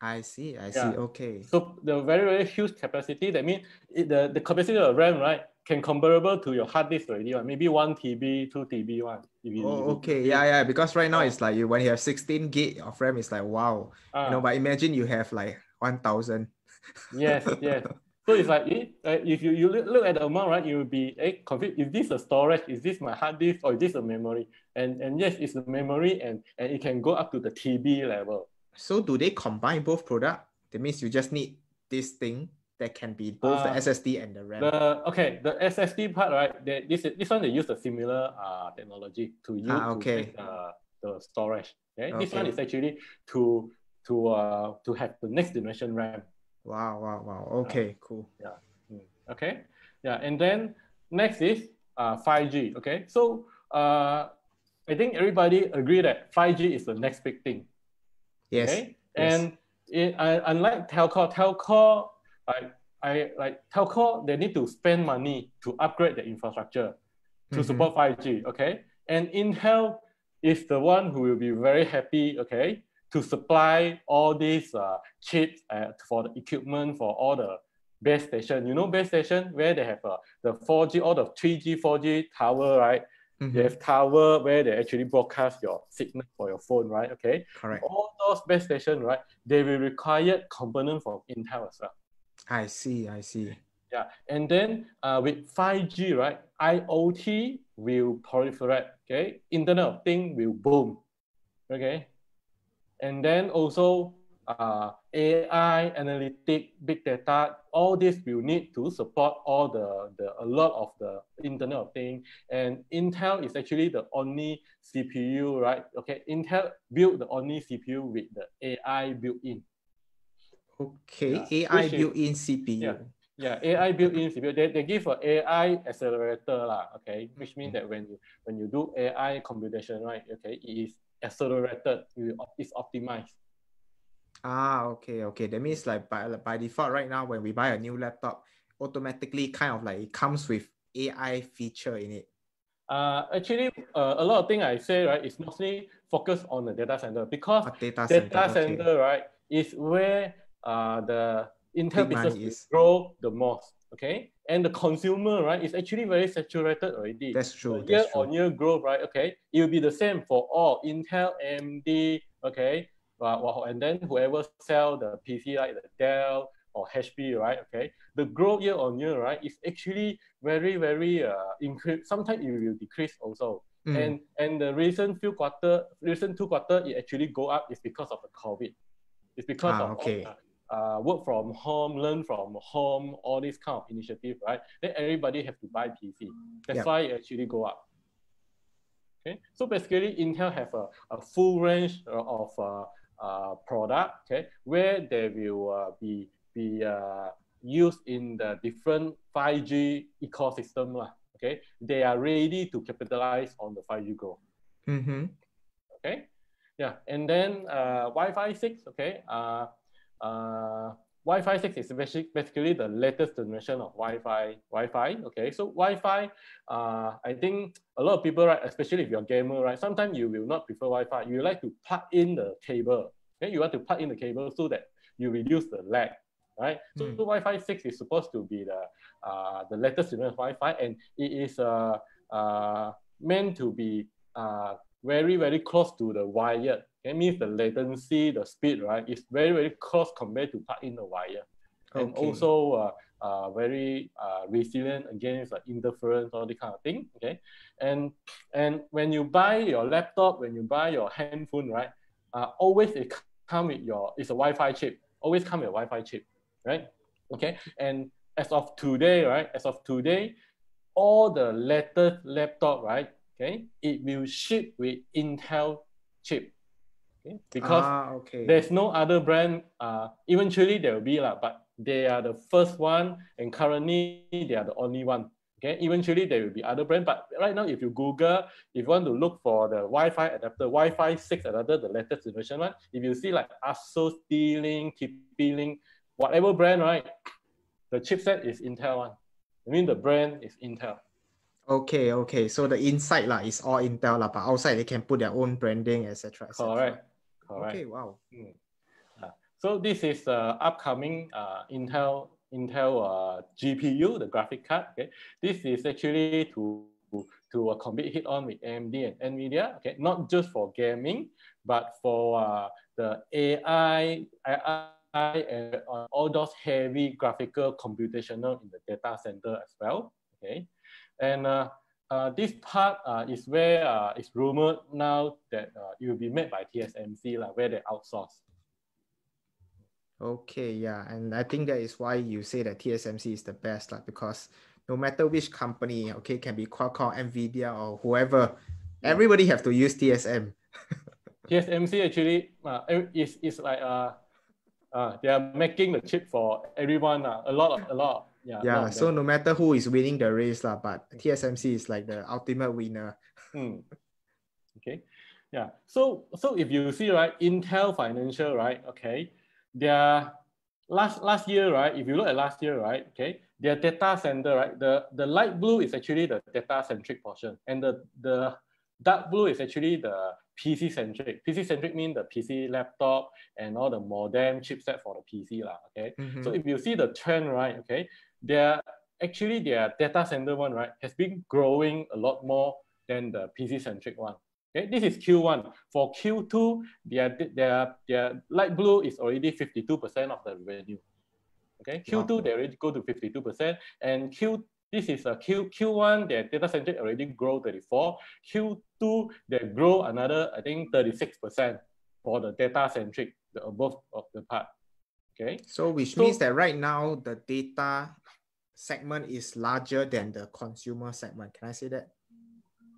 S1: I see, I see, yeah. okay.
S2: So the very, very huge capacity, that means it, the, the capacity of RAM, right, can comparable to your hard disk already, right? maybe 1 TB, 2 TB, one.
S1: oh, okay, yeah, yeah, because right now it's like you when you have 16 gig of RAM, it's like, wow. Uh, you know, but imagine you have like 1,000.
S2: yes, <laughs> yes. So it's like eh, if you, you look at the amount, right, you will be eh, confused. Is this a storage? Is this my hard disk or is this a memory? And and yes, it's a memory and, and it can go up to the TB level.
S1: So do they combine both product? That means you just need this thing that can be both uh, the SSD and the RAM.
S2: The okay, the SSD part, right? They, this this one they use a similar uh technology to use ah, okay. to make, uh, the storage. Okay? okay? This one is actually to to uh to have the next generation RAM.
S1: Wow, wow, wow. Okay, uh, cool.
S2: Yeah. Mm. Okay. Yeah, and then next is uh 5G. Okay, so uh I think everybody agree that 5G is the next big thing.
S1: Yes.
S2: Okay? Yes. And it, unlike telco, telco like I like telco, they need to spend money to upgrade the infrastructure to mm-hmm. support 5G. Okay, and Intel is the one who will be very happy. Okay, to supply all these uh, chips uh, for the equipment for all the base station. You know, base station where they have uh, the 4G, all the 3G, 4G tower, right? Mm-hmm. They have tower where they actually broadcast your signal for your phone, right? Okay.
S1: Correct.
S2: All those base station, right? They will require component from Intel as well.
S1: I see. I see.
S2: Yeah, and then uh, with 5G, right? IoT will proliferate. Okay, Internet of Things will boom. Okay, and then also uh, AI, analytic, big data, all this will need to support all the, the a lot of the Internet of Things. And Intel is actually the only CPU, right? Okay, Intel built the only CPU with the AI built in.
S1: Okay, yeah. AI built-in CPU.
S2: Yeah. Yeah, AI built-in CPU. They, they give an AI accelerator, lah, okay, which means that when you when you do AI computation, right, okay, it is accelerated, is optimized.
S1: Ah, okay, okay. That means like by, by default right now, when we buy a new laptop, automatically kind of like it comes with AI feature in it.
S2: Uh, actually, uh, a lot of things I say, right, is mostly focused on the data center because data center, data center okay. right, is where uh, the Intel business is... grow the most. Okay, and the consumer right is actually very saturated already.
S1: That's true.
S2: year on year growth, right? Okay, it will be the same for all Intel, AMD. Okay, uh, and then whoever sell the PC like the Dell or HP, right? Okay, the growth year on year, right, is actually very very uh increase. Sometimes it will decrease also. Mm. And and the recent few quarter, recent two quarter, it actually go up is because of the COVID. It's because ah, of okay. All, uh, work from home, learn from home, all these kind of initiative, right? Then everybody have to buy PC. That's yep. why it actually go up. Okay, so basically Intel have a, a full range of uh, uh, product, okay, where they will uh, be be uh, used in the different 5G ecosystem, lah. Okay, they are ready to capitalize on the 5G growth.
S1: Mm-hmm.
S2: Okay, yeah, and then uh, Wi-Fi 6, okay, uh, Wi-Fi 6 is basically the latest generation of Wi-Fi. Wi-Fi, okay. So Wi-Fi, uh, I think a lot of people, right, especially if you're a gamer, right, sometimes you will not prefer Wi-Fi. You like to plug in the cable. Okay, you want to plug in the cable so that you reduce the lag, right? Mm. So, so hmm. Wi-Fi 6 is supposed to be the uh, the latest generation of Wi-Fi, and it is uh, uh, meant to be uh, very very close to the wired that means the latency, the speed, right, is very, very close compared to plug in the wire. Okay. And also uh, uh, very uh, resilient against uh, interference, all the kind of thing. Okay. And and when you buy your laptop, when you buy your handphone, right, uh, always it come with your, it's a Wi-Fi chip, always come with a Wi-Fi chip, right? Okay, and as of today, right, as of today, all the latest laptop, right, okay, it will ship with Intel chip. Okay, because
S1: Ah, okay.
S2: there's no other brand. Uh, eventually there will be lah, but they are the first one, and currently they are the only one. Okay, eventually there will be other brand, but right now if you Google, if you want to look for the Wi-Fi adapter, Wi-Fi 6 adapter, the latest generation one, if you see like ASUS, D-Link, TP-Link, whatever brand, right, the chipset is Intel one. I mean the brand is Intel.
S1: Okay, okay. So the inside lah is all Intel lah, but outside they can put their own branding, etc.
S2: Correct. Correct.
S1: Okay, wow.
S2: Mm. Uh, so this is the upcoming uh, Intel Intel uh, GPU, the graphic card. Okay, this is actually to to uh, compete hit on with AMD and Nvidia. Okay, not just for gaming, but for uh, the AI, AI and uh, all those heavy graphical computational in the data center as well. Okay, and uh, this part uh, is where uh, it's rumored now that uh, it will be made by TSMC, like, where they outsource.
S1: Okay, yeah, and I think that is why you say that TSMC is the best, like, because no matter which company, okay, can be Qualcomm, Nvidia, or whoever, everybody have to use TSM. <laughs>
S2: TSMC actually uh, is, is like uh, uh, they are making the chip for everyone. Uh, a lot of a lot. Yeah.
S1: Yeah, so no matter who is winning the race, lah, but TSMC is like the ultimate winner.
S2: Hmm. Okay. Yeah. So so if you see right, Intel Financial, right? Okay, their last last year, right? If you look at last year, right? Okay, their data center, right? The the light blue is actually the data centric portion, and the the dark blue is actually the PC centric. PC centric mean the PC laptop and all the modem chipset for the PC lah. Okay. So
S1: Mhm.
S2: if you see the trend, right? Okay, their actually their data center one, right, has been growing a lot more than the PC centric one. Okay, this is Q1. For Q2, their their their light blue is already 52% of the revenue. Okay, Q2 they already go to 52%, and Q this is a Q Q1 their data centric already grow 34. Q2 they grow another I think 36% for the data centric, the above of the part. Okay.
S1: So which
S2: So-
S1: means that right now the data segment is larger than the consumer segment. Can I say that?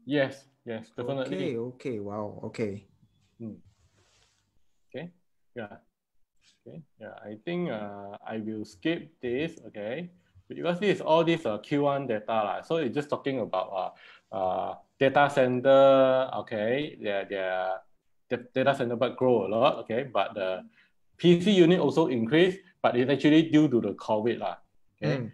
S2: Yes, yes, definitely.
S1: Okay, okay, wow, okay.
S2: Okay, yeah. Okay, yeah, I think uh, I will skip this, okay? Because this is all this uh, Q1 data, lah. so it's just talking about uh, uh, data center, okay? Their, their, the data center but grow a lot, okay? But the PC unit also increase, but it's actually due to the COVID, lah. Okay?
S1: Mm.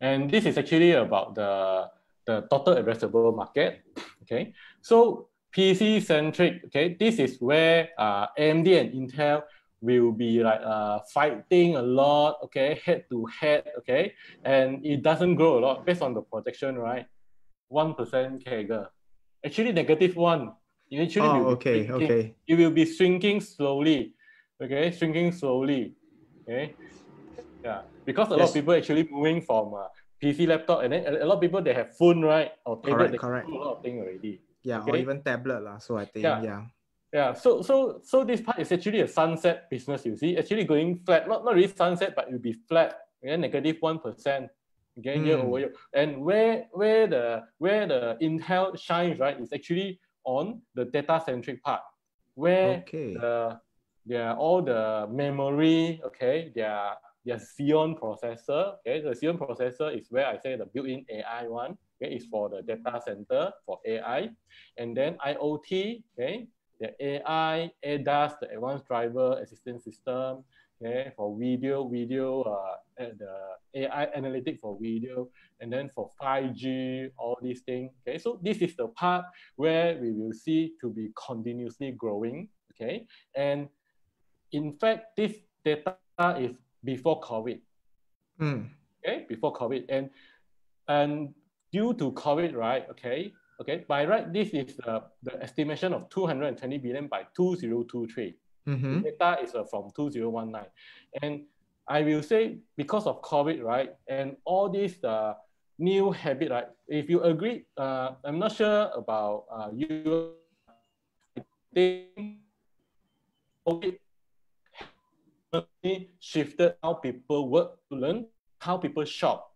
S2: And this is actually about the, the total addressable market. Okay, so PC centric. Okay, this is where uh, AMD and Intel will be like uh, fighting a lot. Okay, head to head. Okay, and it doesn't grow a lot based on the projection, right? One percent CAGR. Actually, negative one. It actually
S1: Oh,
S2: will be
S1: okay,
S2: shrinking-
S1: okay.
S2: It will be shrinking slowly. Okay, shrinking slowly. Okay, yeah, because a lot of people actually moving from uh, PC laptop, and then a a lot of people they have phone, right, or tablet.
S1: Correct,
S2: they
S1: correct.
S2: do a lot of things already.
S1: Yeah, or even tablet lah. So I think
S2: Yeah.
S1: yeah.
S2: Yeah, so so so this part is actually a sunset business. You see, actually going flat, not not really sunset, but it will be flat. Okay, negative one percent. Okay, year
S1: Mm.
S2: over year. And where where the where the Intel shines, right, is actually on the data centric part, where
S1: Okay.
S2: the their all the memory, okay, their their Xeon processor, okay, the Xeon processor is where I say the built-in AI one, okay, is for the data center for AI, and then IoT, okay, the AI, ADAS, the advanced driver assistance system, okay, for video, video, uh, the AI analytic for video, and then for 5G, all these things, okay. So this is the part where we will see to be continuously growing, okay, and in fact, this data is before COVID,
S1: Mm.
S2: okay, before COVID, and and due to COVID, right, okay, okay, by right, this is the, the estimation of 220 billion by 2023.
S1: Mm-hmm.
S2: Data is uh, from 2019, and I will say because of COVID, right, and all these uh, new habit, right. If you agree, uh, I'm not sure about uh, you. I think COVID shifted how people work to learn, how people shop.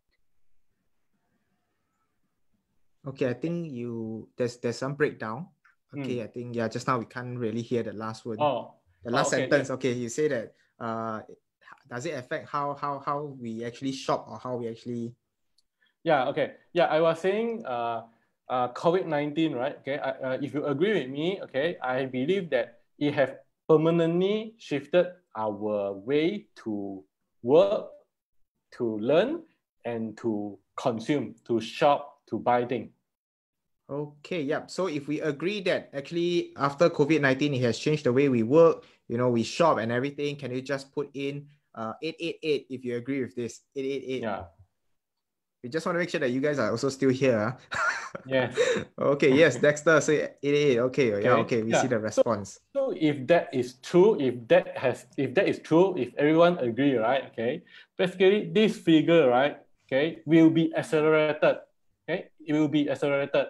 S1: Okay, I think you there's there's some breakdown. Okay, mm. I think yeah, just now we can't really hear the last word.
S2: Oh,
S1: the last oh, okay, sentence. Yeah. Okay, you say that uh does it affect how how how we actually shop or how we actually
S2: yeah okay yeah i was saying uh, uh covid-19 right okay uh, if you agree with me okay i believe that it has permanently shifted our way to work to learn and to consume to shop to buy things
S1: Okay, yeah. So if we agree that actually after COVID-19, it has changed the way we work, you know, we shop and everything, can you just put in uh, 888 if you agree with this. 888.
S2: Yeah.
S1: We just want to make sure that you guys are also still here.
S2: yeah. <laughs>
S1: okay, yes, Dexter, so 888. Okay, okay. yeah, okay, we yeah. see the response.
S2: So, so if that is true, if that has if that is true, if everyone agree, right? Okay. Basically, this figure, right? Okay, will be accelerated. Okay, it will be accelerated.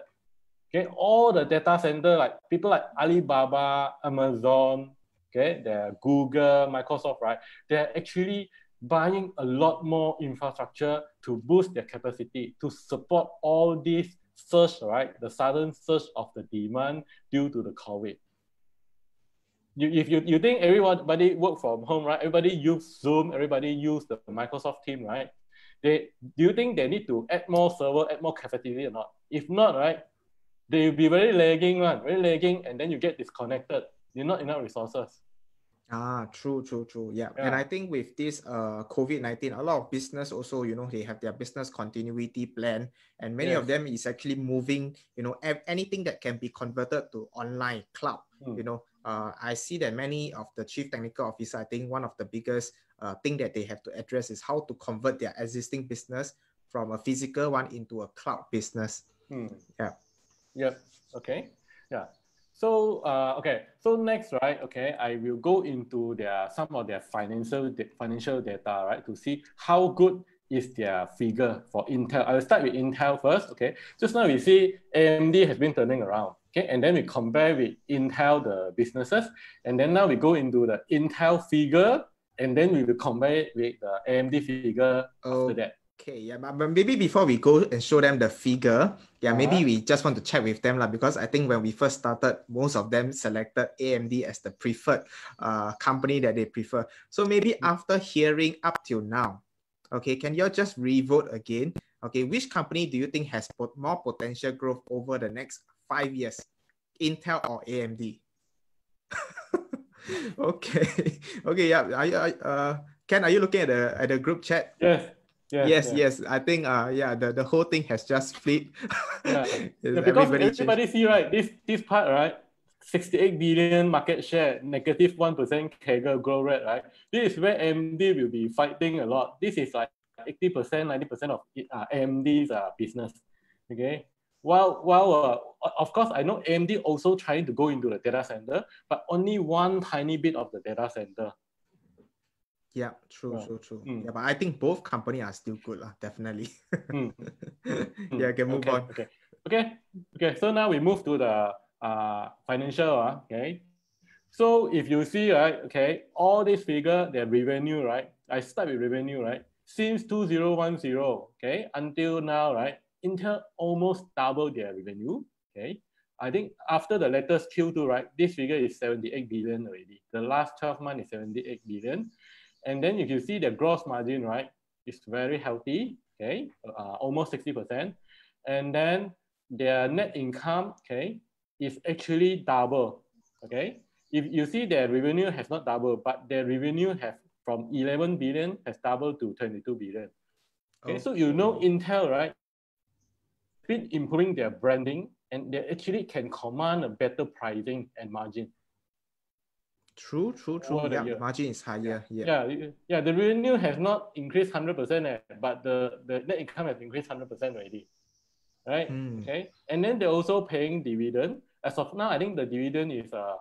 S2: Okay, all the data center, like people like Alibaba, Amazon, okay, they're Google, Microsoft, right? They're actually buying a lot more infrastructure to boost their capacity to support all these surge, right? The sudden surge of the demand due to the COVID. You, if you, you think everybody work from home, right? Everybody use Zoom, everybody use the Microsoft team, right? They do you think they need to add more server, add more capacity or not? If not, right, they will be very lagging, right? Very lagging, and then you get disconnected. You're not enough resources.
S1: Ah, true, true, true. Yeah. yeah. And I think with this uh COVID-19, a lot of business also, you know, they have their business continuity plan. And many yes. of them is actually moving, you know, anything that can be converted to online cloud. Hmm. You know, uh, I see that many of the chief technical officer, I think one of the biggest uh, thing that they have to address is how to convert their existing business from a physical one into a cloud business.
S2: Hmm.
S1: Yeah.
S2: Yep. Okay. Yeah. So uh, okay, so next, right? Okay, I will go into their some of their financial financial data, right, to see how good is their figure for Intel. I'll start with Intel first. Okay, just now we see AMD has been turning around. Okay, and then we compare with Intel the businesses, and then now we go into the Intel figure, and then we will compare with the AMD figure oh. after that.
S1: Okay, yeah, but, but maybe before we go and show them the figure, yeah, uh-huh. maybe we just want to check with them lah, because I think when we first started, most of them selected AMD as the preferred uh, company that they prefer. So maybe mm-hmm. after hearing up till now, okay, can y'all just revote again? Okay, which company do you think has more potential growth over the next five years, Intel or AMD? <laughs> okay, <laughs> okay, yeah. Are you, uh, Ken, are you looking at the at the group chat?
S2: Yes.
S1: Yes, yeah. yes. I think uh yeah, the, the whole thing has just flipped.
S2: yeah. <laughs> yeah. because everybody, everybody see right this this part right 68 billion market share, negative 1 CAGR growth rate, right? This is where AMD will be fighting a lot. This is like 80%, 90% of uh, AMD's uh, business. Okay. While, while uh, of course, I know AMD also trying to go into the data center, but only one tiny bit of the data center.
S1: Yeah, true, true, true. Mm. Yeah, but I think both company are still good, lah. Definitely. mm. <laughs> yeah, can move
S2: okay,
S1: on.
S2: Okay, okay, okay. So now we move to the uh financial. Uh, okay. So if you see, right, okay, all this figure, their revenue, right? I start with revenue, right? Since 2010, okay, until now, right? Intel almost doubled their revenue. Okay. I think after the latest Q2, right, this figure is 78 billion already. The last 12 months is 78 billion. And then if you see the gross margin, right, it's very healthy, okay, uh, almost 60%. And then their net income, okay, is actually double, okay. If you see their revenue has not doubled, but their revenue have from 11 billion has doubled to 22 billion. Okay, oh. so you know Intel, right, been improving their branding and they actually can command a better pricing and margin.
S1: True, true, true. Yeah, year. margin is higher.
S2: Yeah. yeah. yeah. The revenue has not increased hundred percent, eh, but the the net income has increased hundred percent already, right? Mm. Okay, and then they're also paying dividend. As of now, I think the dividend is uh,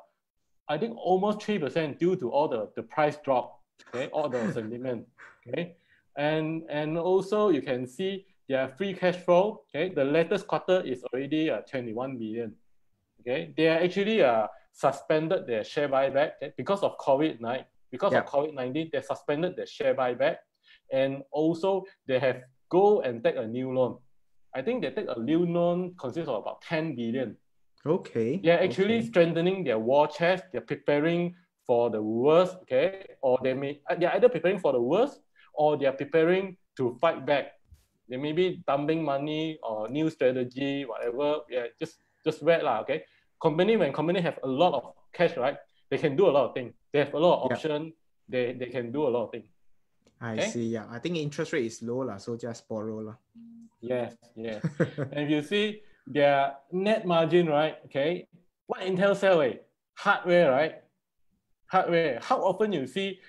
S2: I think almost three percent due to all the the price drop. Okay, all the <laughs> sentiment. Okay, and and also you can see their free cash flow. Okay, the latest quarter is already uh, 21 million. Okay, they are actually uh suspended their share buyback because of COVID, right? Because
S1: Yeah.
S2: of COVID-19, they suspended their share buyback. And also they have go and take a new loan. I think they take a new loan consists of about 10 billion.
S1: Okay.
S2: They're actually
S1: okay.
S2: strengthening their war chest. They're preparing for the worst, okay? Or they may uh, they're either preparing for the worst or they're preparing to fight back. They may be dumping money or new strategy, whatever. Yeah, just just read lah, okay? Company when company have a lot of cash, right? They can do a lot of things. They have a lot of
S1: Yeah.
S2: option. They they can do a lot of things.
S1: I
S2: okay.
S1: see. Yeah, I think interest rate is low lah, so just borrow lah.
S2: Yes, yes. <laughs> and if you see their net margin, right? Okay, what Intel sell, eh? Hardware, right? Hardware. How often you see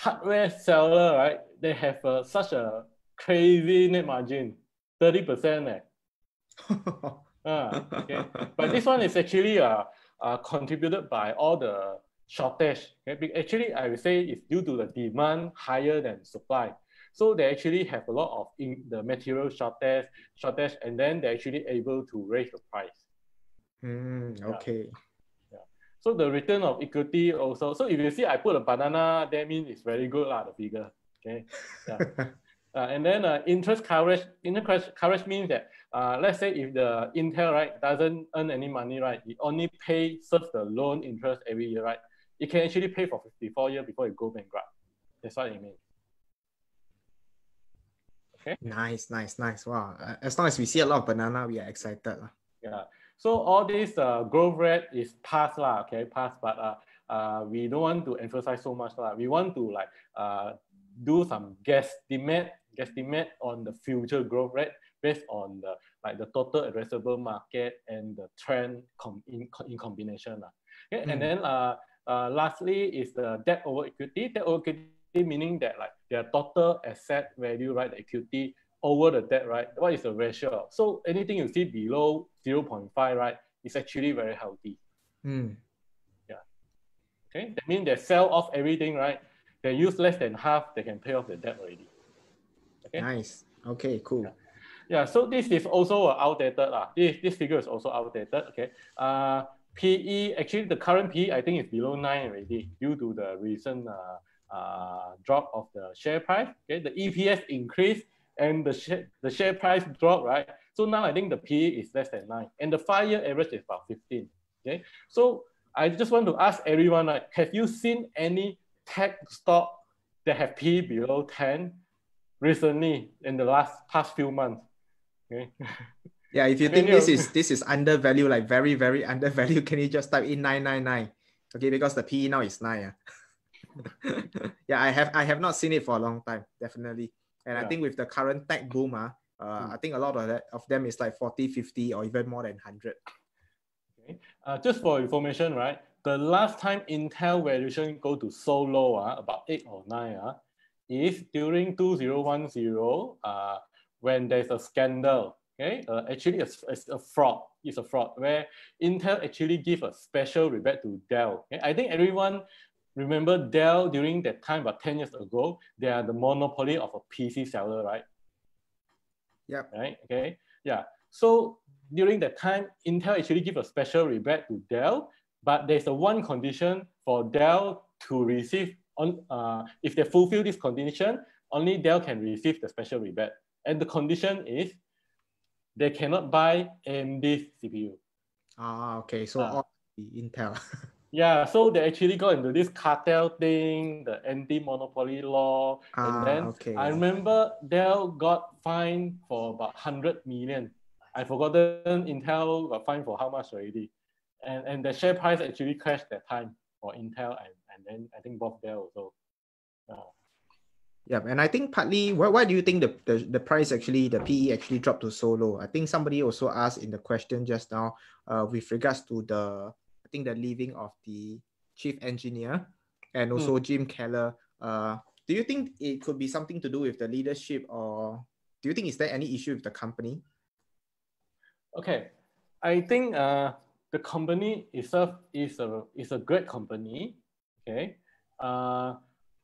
S2: hardware seller, right? They have uh, such a crazy net margin, thirty percent, eh? <laughs> Ah, okay. But this one is actually uh, uh, contributed by all the shortage. Okay? Actually, I would say it's due to the demand higher than supply. So they actually have a lot of in the material shortage, shortage, and then they're actually able to raise the price.
S1: Hmm, okay. Yeah.
S2: So the return of equity also. So if you see, I put a banana, that means it's very good lah, the figure. Okay. Yeah. <laughs> Uh, and then uh, interest coverage, interest coverage means that uh, let's say if the Intel right doesn't earn any money right, it only pay serves the loan interest every year right. It can actually pay for 54 years before it go bankrupt. That's what it means.
S1: Nice, nice, nice. Wow. Uh, As long as we see a lot of banana, we are excited.
S2: Yeah. So all this uh, growth rate is past lah, okay, past, but uh, uh, we don't want to emphasize so much lah. We want to like uh, do some guesstimate, guesstimate on the future growth rate based on the like the total addressable market and the trend com- in, in combination lah. Okay,
S1: Mm.
S2: and then uh, uh, lastly is the debt over equity. Debt over equity meaning that like their total asset value, right, the equity over the debt, right? What is the ratio? So anything you see below 0.5, right, is actually very healthy.
S1: Hmm.
S2: Okay, that means they sell off everything, right? They use less than half, they can pay off the debt already. Okay.
S1: Nice. Okay, cool.
S2: Yeah, so this is also outdated. Uh. This, this figure is also outdated. Okay. Uh, PE, actually, the current PE, I think, is below 9 already due to the recent uh, uh, drop of the share price. Okay. The EPS increased and the share, the share price dropped, right? So now I think the PE is less than 9 and the five year average is about 15. Okay. So I just want to ask everyone, like, have you seen any tech stock that have PE below 10 recently in the last past few months? Okay. <laughs>
S1: Yeah, if you think this is this is undervalued, like very, very undervalued, can you just type in 999? Okay, because the PE now is 9. ah. <laughs> yeah, I have I have not seen it for a long time, definitely. And I think with the current tech boom, ah, uh,
S2: Mm.
S1: I think a lot of that of them is like 40, 50, or even more than 100.
S2: Okay. Uh, just for information, right? The last time Intel valuation go to so low, uh, about eight or nine, uh, is during 2010, uh, when there's a scandal. Okay, uh, actually it's, it's a fraud. It's a fraud where Intel actually give a special rebate to Dell. Okay? I think everyone remember Dell during that time, about 10 years ago, they are the monopoly of a PC seller, right?
S1: Yep.
S2: Right. Okay. Yeah. So during that time, Intel actually give a special rebate to Dell, but there's a one condition for Dell to receive on uh, if they fulfill this condition, only Dell can receive the special rebate. And the condition is they cannot buy AMD CPU.
S1: Ah, okay. So all the Intel. <laughs>
S2: Yeah, so they actually got into this cartel thing, the anti-monopoly law,
S1: Ah,
S2: and then
S1: okay.
S2: I remember Dell got fined for about hundred million. I forgotten Intel got fined for how much already, and and the share price actually crashed that time for Intel and and then I think both Dell also. Uh,
S1: Yeah, and I think partly why, why do you think the, the, the price actually the PE actually dropped to so low? I think somebody also asked in the question just now uh, with regards to the I think the leaving of the chief engineer and also Jim Keller. Uh, do you think it could be something to do with the leadership or do you think is there any issue with the company?
S2: Okay, I think uh, the company itself is a is a great company. Okay, uh,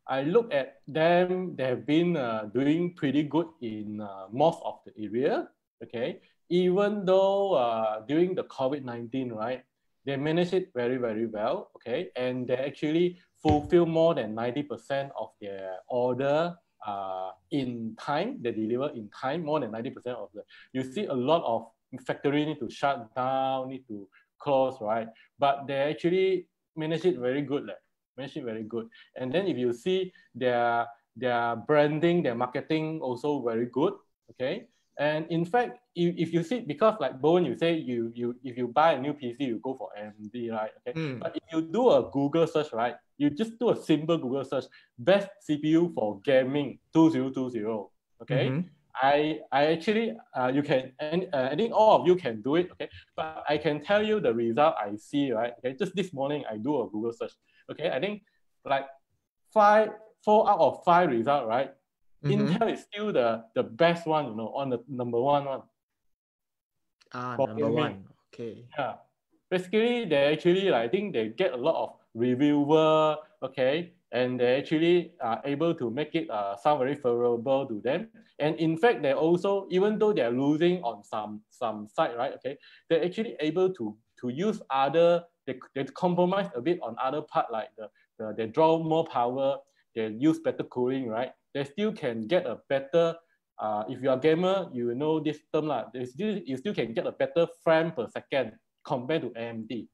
S2: I look at them; they have been uh, doing pretty good in uh, most of the area. Okay, even though uh, during the COVID nineteen, right, they manage it very, very well, okay? And they actually fulfill more than 90% of their order uh, in time, they deliver in time, more than 90% of the, you see a lot of factory need to shut down, need to close, right? But they actually manage it very good, like, very good. And then if you see their, their branding, their marketing also very good, okay? And in fact, if, if you see, because like Bowen, you say you, you if you buy a new PC, you go for AMD, right? Okay. Mm. But if you do a Google search, right, you just do a simple Google search, best CPU for gaming 2020. Okay. Mm-hmm. I, I actually, uh, you can, and uh, I think all of you can do it, okay? But I can tell you the result I see, right? Okay, just this morning I do a Google search, okay? I think like five, four out of five result, right? Mm-hmm. Intel is still the, the best one, you know, on the number one one.
S1: Ah, number gaming. one, okay.
S2: Yeah, basically they actually, like, I think they get a lot of reviewer, okay? and they actually are able to make it uh, sound very favorable to them. And in fact, they also, even though they're losing on some some side, right? Okay, they're actually able to to use other, they, they compromise a bit on other part like the, the they draw more power, they use better cooling, right? They still can get a better, uh, if you're a gamer, you know this term, lah. They still, you still can get a better frame per second compared to AMD.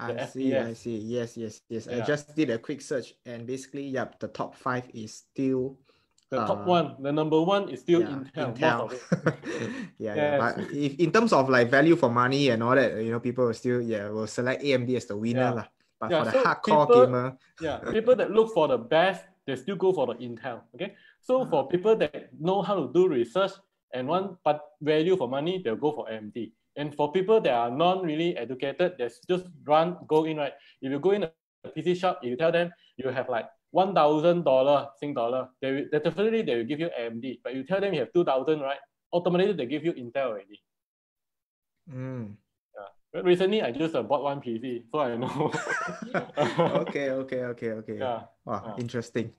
S1: I see, FPS. I see. Yes, yes, yes. Yeah. I just did a quick search and basically, yep, the top five is still
S2: the uh, top one. The number one is still yeah, Intel.
S1: Intel. <laughs> yeah, yeah. But if in terms of like value for money and all that, you know, people will still yeah will select AMD as the winner yeah. lah. But yeah, for the so hardcore
S2: people,
S1: gamer, <laughs>
S2: yeah, people that look for the best, they still go for the Intel. Okay, so uh-huh. for people that know how to do research and want but value for money, they'll go for AMD. And for people that are not really educated, they just run, go in, right? If you go in a PC shop, you tell them you have like one thousand dollar Sing dollar, they, will, they definitely they will give you AMD. But you tell them you have two thousand, right? Automatically they give you Intel already.
S1: Mm.
S2: Yeah. But recently I just uh, bought one PC, so I know. <laughs>
S1: okay, okay, okay, okay.
S2: Yeah.
S1: Wow, yeah. interesting.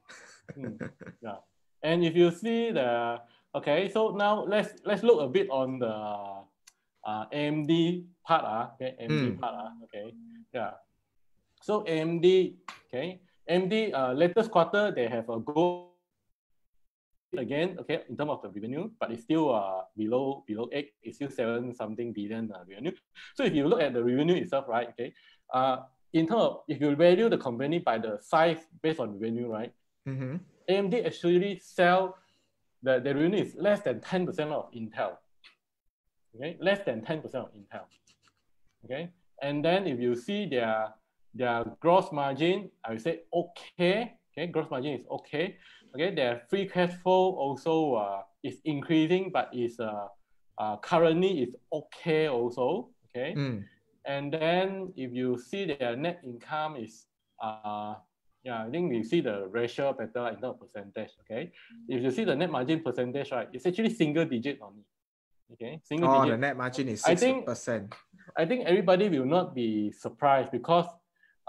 S2: mm. <laughs> Yeah. And if you see the okay, so now let's let's look a bit on the uh, AMD part, uh, okay, AMD mm. part, uh, okay, yeah. So AMD, okay, AMD uh, latest quarter they have a goal again, okay, in terms of the revenue, but it's still uh, below below eight. It's still seven something billion uh, revenue. So if you look at the revenue itself, right, okay, uh, in terms of if you value the company by the size based on revenue, right,
S1: mm-hmm.
S2: AMD actually sell the, the revenue is less than ten percent of Intel okay, less than 10% of Intel. Okay, and then if you see their their gross margin, I would say okay. Okay, gross margin is okay. Okay, their free cash flow also uh, is increasing, but is uh, uh, currently is okay also. Okay,
S1: mm.
S2: and then if you see their net income is uh, yeah, I think you see the ratio better in terms of percentage. Okay, if you see the net margin percentage, right, it's actually single digit only. Okay,
S1: single oh, digit. the net margin is 6%. I think,
S2: I think everybody will not be surprised because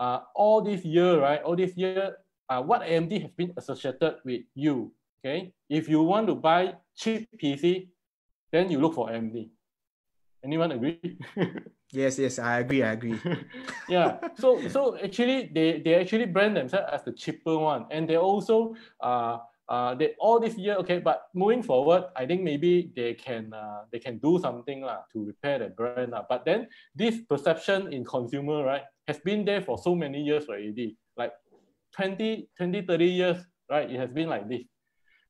S2: uh, all this year, right, all this year, uh, what AMD has been associated with you, okay? If you want to buy cheap PC, then you look for AMD. Anyone agree? <laughs>
S1: yes, yes, I agree, I agree. <laughs>
S2: yeah, so so actually they, they actually brand themselves as the cheaper one and they also uh, uh, they all this year okay but moving forward i think maybe they can uh, they can do something lah, to repair the brand lah. but then this perception in consumer right has been there for so many years already like 20 20 30 years right it has been like this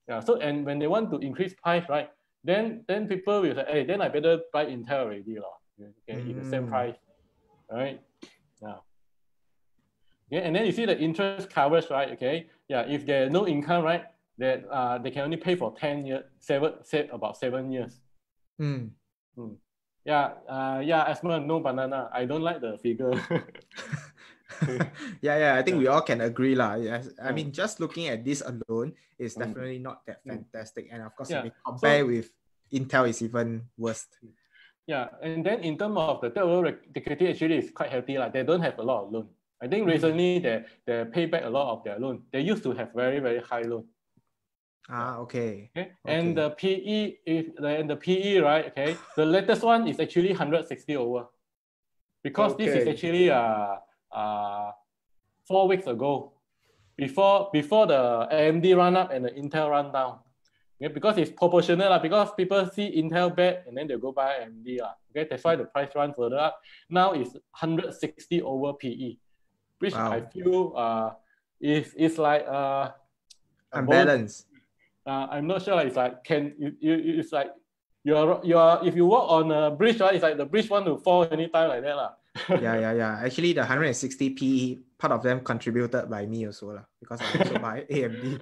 S2: yeah so and when they want to increase price right then then people will say hey then i better buy intel already lah. okay mm. in the same mm. price right yeah yeah and then you see the interest coverage right okay yeah if there's no income right that uh, they can only pay for 10 years, seven, say about seven years.
S1: Mm.
S2: Mm. Yeah, uh, yeah, Asma, no banana. I don't like the figure. <laughs>
S1: yeah, yeah, I think we all can agree. lah. Yes. I mean, just looking at this alone is hmm. definitely mm. not that hmm. fantastic. And of course, yeah. if we compare so, with Intel, is even worse.
S2: Yeah, and then in terms of the third debt equity, actually is quite healthy. Like they don't have a lot of loan. I think recently they, they pay back a lot of their loan. They used to have very, very high loan.
S1: Ah, okay.
S2: Okay. And the PE, if the, and the PE, right? Okay. The latest one is actually 160 over. because this is actually uh, uh, four weeks ago, before before the AMD run up and the Intel run down. Okay, because it's proportional, lah, because people see Intel bad and then they go buy AMD. lah. Okay, that's why the price run further up. Now it's 160 over PE, which
S1: Wow.
S2: I feel uh, is, is like uh,
S1: Unbalanced.
S2: Uh, I'm not sure. It's like can you, you it's like you're you're if you walk on a bridge, right? It's like the bridge want to fall anytime like that, lah. <laughs>
S1: yeah, yeah, yeah. Actually, the 160 PE, part of them contributed by me also, lah, because I also buy <laughs> AMD.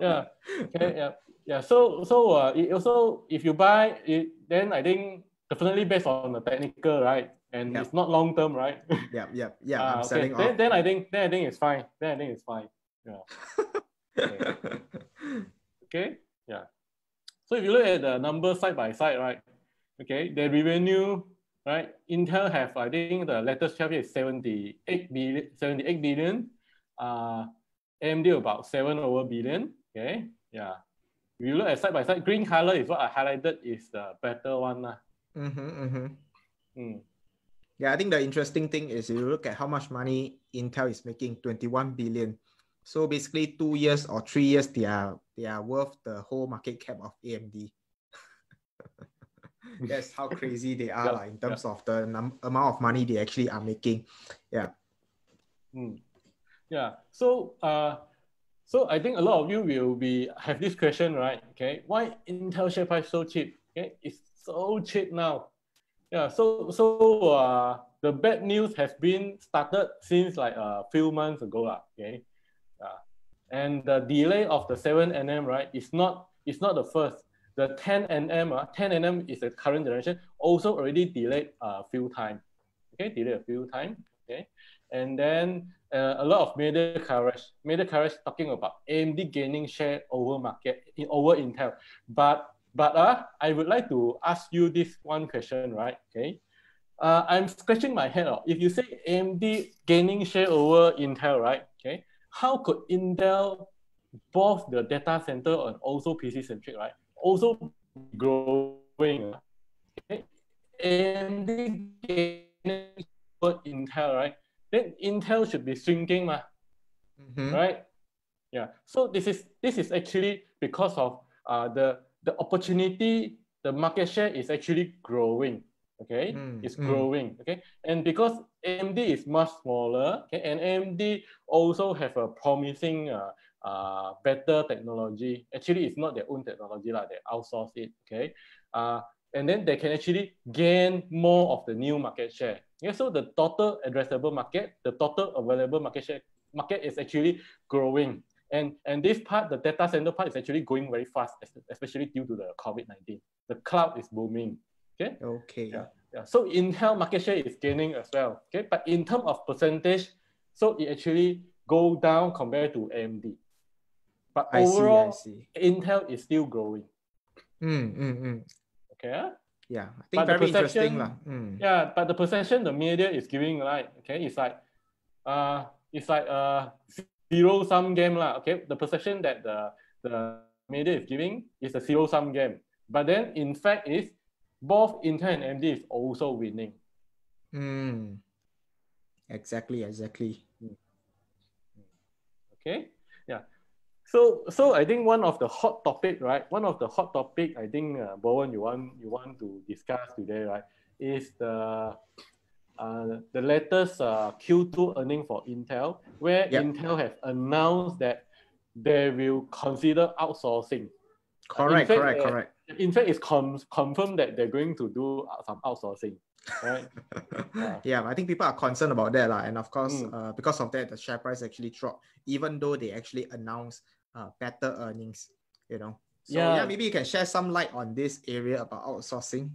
S2: yeah. Okay. Yeah. Yeah. So so uh, it also if you buy it, then I think definitely based on the technical, right? And
S1: Yep.
S2: it's not long term, right?
S1: Yeah, yeah, yeah.
S2: Ah,
S1: I'm
S2: okay.
S1: selling
S2: Then,
S1: off.
S2: then I think then I think it's fine. Then I think it's fine. <laughs> Okay. Okay, yeah. So if you look at the numbers side by side, right? Okay, the revenue, right? Intel have, I think the latest chart is 78 billion, 78 billion. Uh, AMD about seven over billion. Okay. Yeah. If you look at side by side, green color is what I highlighted is the better one. lah.
S1: mm-hmm, mm-hmm.
S2: Mm.
S1: Yeah, I think the interesting thing is you look at how much money Intel is making, 21 billion. So basically two years or three years, they are they are worth the whole market cap of AMD. <laughs> That's how crazy they are
S2: Yeah,
S1: lah in terms of the num- amount of money they actually are making. Yeah.
S2: Mm. Yeah. So uh so I think a lot of you will be have this question, right? Okay. Why Intel share price so cheap? Okay, it's so cheap now. Yeah, so so uh the bad news has been started since like a few months ago. lah. Okay. Uh, and the delay of the 7 nm right is not it's not the first. The 10 nm, uh, 10 nm is the current generation, also already delayed a few times. Okay, delayed a few times. Okay. And then uh, a lot of media coverage, media coverage talking about AMD gaining share over market in over Intel. But but uh, I would like to ask you this one question, right? Okay. Uh, I'm scratching my head. Oh. If you say AMD gaining share over Intel, right? Okay. How could Intel, both the data center and also PC centric, right? Also growing. Okay. Gaining over Intel, right? Then Intel should be shrinking, ma
S1: Mhm.
S2: right? Yeah. So this is this is actually because of uh, the the opportunity, the market share is actually growing. Okay,
S1: Mm,
S2: it's
S1: mm.
S2: growing. Okay, and because AMD is much smaller, okay, and AMD also have a promising uh, uh, better technology. Actually, it's not their own technology, like they outsource it. Okay, uh, and then they can actually gain more of the new market share. Yeah, so the total addressable market, the total available market share market is actually growing. And, and this part, the data center part is actually going very fast, especially due to the COVID-19. The cloud is booming. Okay.
S1: Okay.
S2: Yeah. Yeah. So Intel market share is gaining as well. Okay. But in terms of percentage, so it actually go down compared to AMD. But
S1: I see.
S2: Overall,
S1: see.
S2: Intel is still growing.
S1: Mm, mm, mm.
S2: Okay. ah?
S1: Yeah, I think
S2: But
S1: very interesting. Mm.
S2: Yeah, but the perception the media is giving, right? Okay, it's like, uh, it's like a zero sum game, lah. Okay, the perception that the the media is giving is a zero sum game, but then in fact is both Intel and AMD is also winning.
S1: Mm. Exactly, exactly.
S2: Okay, yeah. So so I think one of the hot topic, right? One of the hot topic I think uh, Bowen you want you want to discuss today, right? Is the uh, the latest uh, Q2 earning for Intel, where
S1: Yep.
S2: Intel have announced that they will consider outsourcing.
S1: Correct,
S2: fact,
S1: correct,
S2: uh,
S1: correct.
S2: In fact, it's com- confirmed that they're going to do some outsourcing, right? <laughs> yeah.
S1: yeah, I think people are concerned about that, and of course,
S2: Mm.
S1: uh, because of that, the share price actually dropped, even though they actually announced uh, better earnings. You know, so yeah.
S2: Yeah.
S1: maybe you can share some light on this area about outsourcing.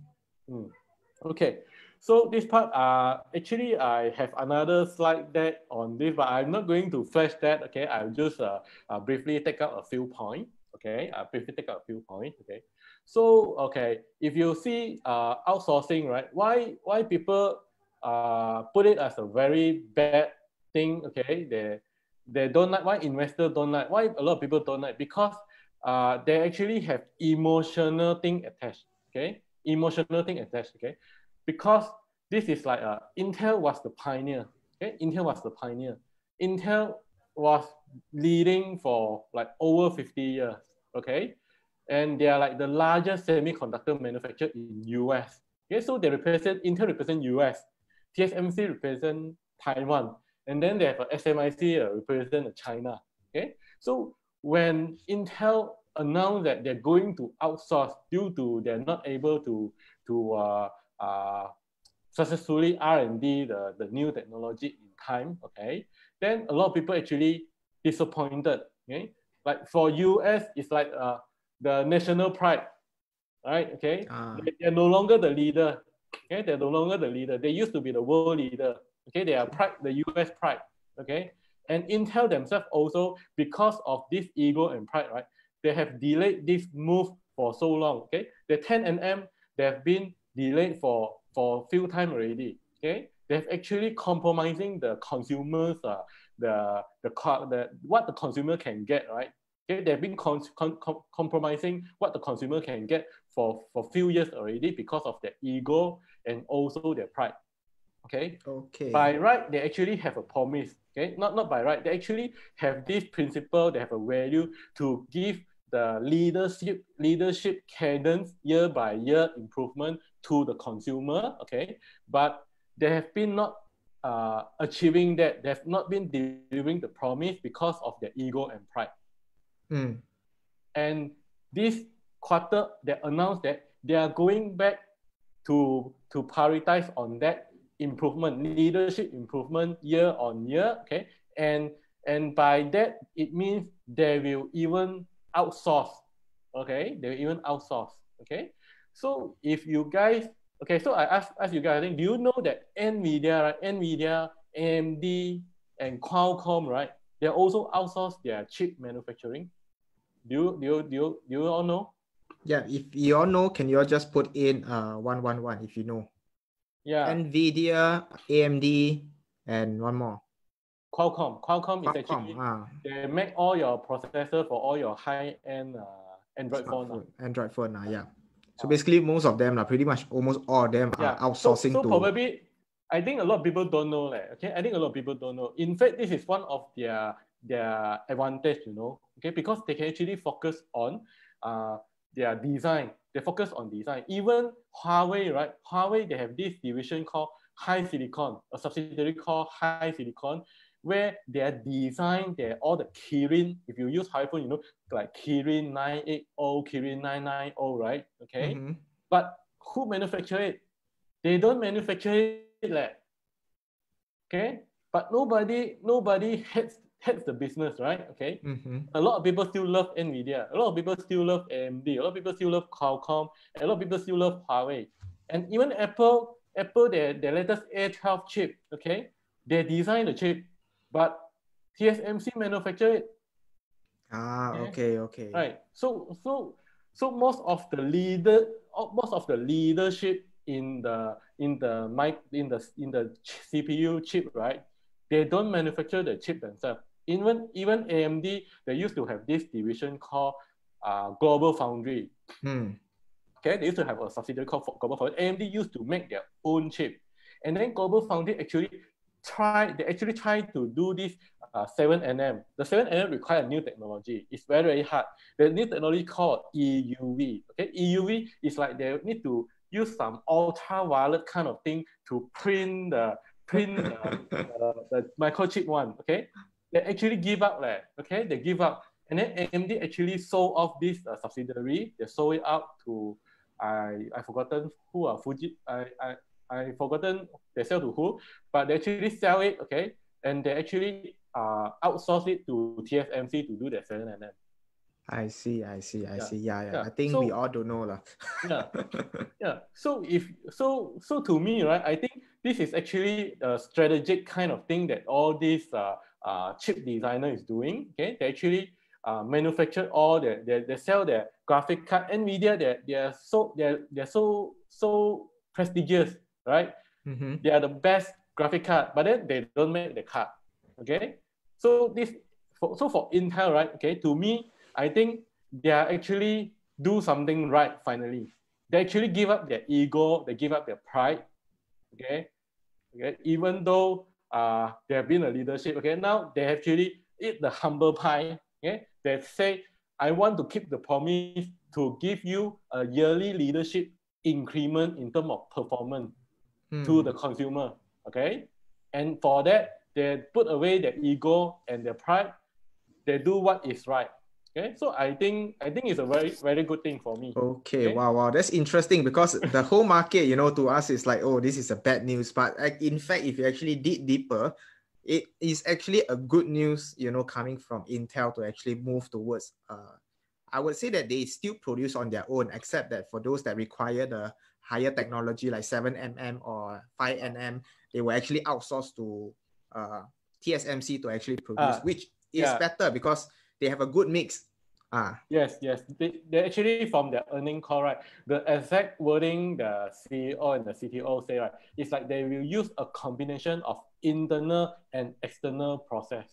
S2: Okay, so this part, uh, actually, I have another slide deck on this, but I'm not going to flash that. Okay, I'll just uh, uh, briefly take out a few points. Okay, I'll briefly take out a few points. Okay, so okay, if you see uh, outsourcing, right? Why why people uh, put it as a very bad thing? Okay, they they don't like. Why investors don't like? Why a lot of people don't like? Because uh, they actually have emotional thing attached. Okay, emotional thing attached. Okay, because this is like uh, Intel was the pioneer. Okay, Intel was the pioneer. Intel was leading for like over 50 years. Okay, and they are like the largest semiconductor manufacturer in US. Okay, so they represent Intel represent US, TSMC represent Taiwan, and then they have a SMIC uh, represent China. Okay, so when Intel announced that they're going to outsource due to they're not able to to uh, uh, successfully R&D the, the new technology in time, okay, then a lot of people actually disappointed, okay? Like for US, it's like uh, the national pride, right? Okay, uh. they, are no longer the leader. Okay, they're no longer the leader. They used to be the world leader. Okay, they are pride, the US pride. Okay, and Intel themselves also because of this ego and pride, right? They have delayed this move for so long. Okay, the 10 nm they have been delayed for for a few time already. Okay, they've actually compromising the consumers, uh, the the the what the consumer can get, right? Okay, they've been compromising what the consumer can get for for few years already because of their ego and also their pride. Okay.
S1: Okay.
S2: By right, they actually have a promise. Okay, not not by right. They actually have this principle. They have a value to give the leadership leadership cadence year by year improvement to the consumer. Okay, but they have been not uh, achieving that. They have not been delivering the promise because of their ego and pride.
S1: Mm.
S2: And this quarter, they announced that they are going back to, to prioritize on that improvement, leadership improvement year on year. Okay. And and by that, it means they will even outsource. Okay. They will even outsource. Okay. So if you guys, okay, so I ask, ask you guys, I think, do you know that NVIDIA, right? NVIDIA, AMD, and Qualcomm, right? They also outsource their chip manufacturing. Do you, do you, do you, do you all know?
S1: Yeah, if you all know, can you all just put in uh 111 if you know?
S2: Yeah.
S1: NVIDIA, AMD, and one more.
S2: Qualcomm. Qualcomm,
S1: Qualcomm
S2: is actually,
S1: ah.
S2: they make all your processor for all your high-end uh, Android phone.
S1: Smartphone, Android phone, uh, yeah. So basically, most of them, uh, pretty much almost all of them
S2: yeah.
S1: are outsourcing
S2: so, so
S1: to.
S2: probably, I think a lot of people don't know. Like, okay, I think a lot of people don't know. In fact, this is one of their their advantage, you know, okay, because they can actually focus on uh, their design. They focus on design. Even Huawei, right? Huawei, they have this division called HiSilicon, a subsidiary called HiSilicon, where their design, their all the Kirin, if you use iPhone, you know, like Kirin 980, Kirin 990, right? Okay.
S1: Mhm.
S2: But who manufacture it? They don't manufacture it like, okay? But nobody, nobody hates hates the business, right? Okay.
S1: Mhm.
S2: A lot of people still love Nvidia. A lot of people still love AMD. A lot of people still love Qualcomm. A lot of people still love Huawei. And even Apple, Apple, their, their latest A12 chip, okay, they design the chip, but TSMC manufacture it.
S1: Ah,
S2: Okay.
S1: okay, okay.
S2: Right. So so so most of the leader most of the leadership in the in the mic in the in the CPU chip, right? They don't manufacture the chip themselves. Even even AMD, they used to have this division called uh, Global Foundry.
S1: Hmm.
S2: Okay, they used to have a subsidiary called Global Foundry. AMD used to make their own chip, and then Global Foundry actually try. They actually try to do this uh, 7 nm. The 7 nm require a new technology. It's very very hard. The new technology called EUV. Okay, EUV is like they need to use some ultraviolet kind of thing to print the print the, <laughs> the, the microchip one. Okay, they actually give up. Like, okay, they give up. And then AMD actually sold off this uh, subsidiary. They sold it out to I I forgotten who uh, Fuji. I I I forgotten they sell to who, but they actually sell it. Okay, and they actually uh outsource it to TSMC to do their seven nm.
S1: I see, I see, I
S2: Yeah,
S1: see. Yeah, yeah.
S2: yeah.
S1: I think
S2: So-
S1: we all don't know lah.
S2: Yeah. <laughs> Yeah. So if so so to me, right, I think this is actually a strategic kind of thing that all these uh, uh, chip designer is doing. Okay, they actually uh, manufacture all their, they they sell their graphic card. Nvidia, they they are so they're they're so so prestigious, right?
S1: Mhm.
S2: They are the best graphic card, but then they don't make the card. Okay, so this for, so for Intel, right? Okay, to me, I think they are actually do something right finally. They actually give up their ego, they give up their pride, Okay, okay. Even though uh, they have been a leadership, okay, now they actually eat the humble pie. Okay, they say, I want to keep the promise to give you a yearly leadership increment in terms of performance hmm. to the consumer. Okay, and for that they put away their ego and their pride. They do what is right. Okay, so I think I think it's a very very good thing for me.
S1: Okay, okay? wow, wow, that's interesting because the whole market, you know, to us is like, oh, this is a bad news. But in fact, if you actually dig deeper, it is actually a good news, you know, coming from Intel to actually move towards. Uh, I would say that they still produce on their own, except that for those that require the higher technology like 7mm or 5nm, they will actually outsource to uh, TSMC to actually produce, uh, which is yeah. better because they have a good mix.
S2: Ah. Yes, yes. They, they actually from their earning call, right? The exact wording the CEO and the CTO say, right, it's like they will use a combination of internal and external process.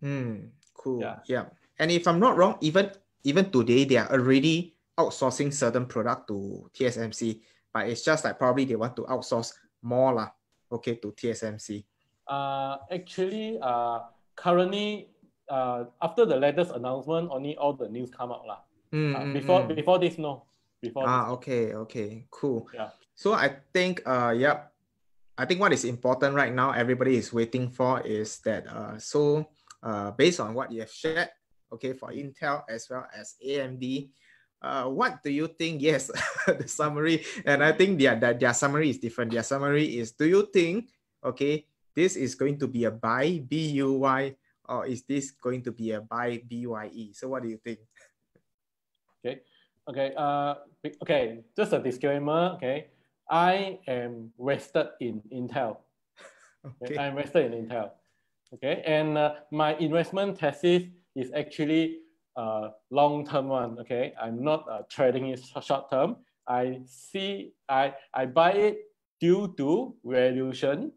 S1: Hmm. Cool. Yeah. yeah. And if I'm not wrong, even even today they are already outsourcing certain product to TSMC, but it's just like probably they want to outsource more lah, okay, to TSMC.
S2: Uh, actually, uh, currently uh, after the latest announcement, only all the news come out lah. Mm, uh, before mm. before this, no. Before
S1: ah,
S2: this,
S1: okay, okay, cool. Yeah. So I think, uh, yep. I think what is important right now, everybody is waiting for is that, uh, so uh, based on what you have shared, okay, for Intel as well as AMD, uh, what do you think? <laughs> Yes, <laughs> the summary, and I think their, their, their summary is different. Their summary is, do you think, okay, this is going to be a buy, B-U-Y, or is this going to be a buy BYE? So what do you think?
S2: Okay, okay, uh, okay. Just a disclaimer. Okay, I am vested in Intel. <laughs> Okay, okay? I'm vested in Intel. Okay, and uh, my investment thesis is actually a long-term one. Okay, I'm not uh, trading it short-term. I see, I I buy it due to valuation.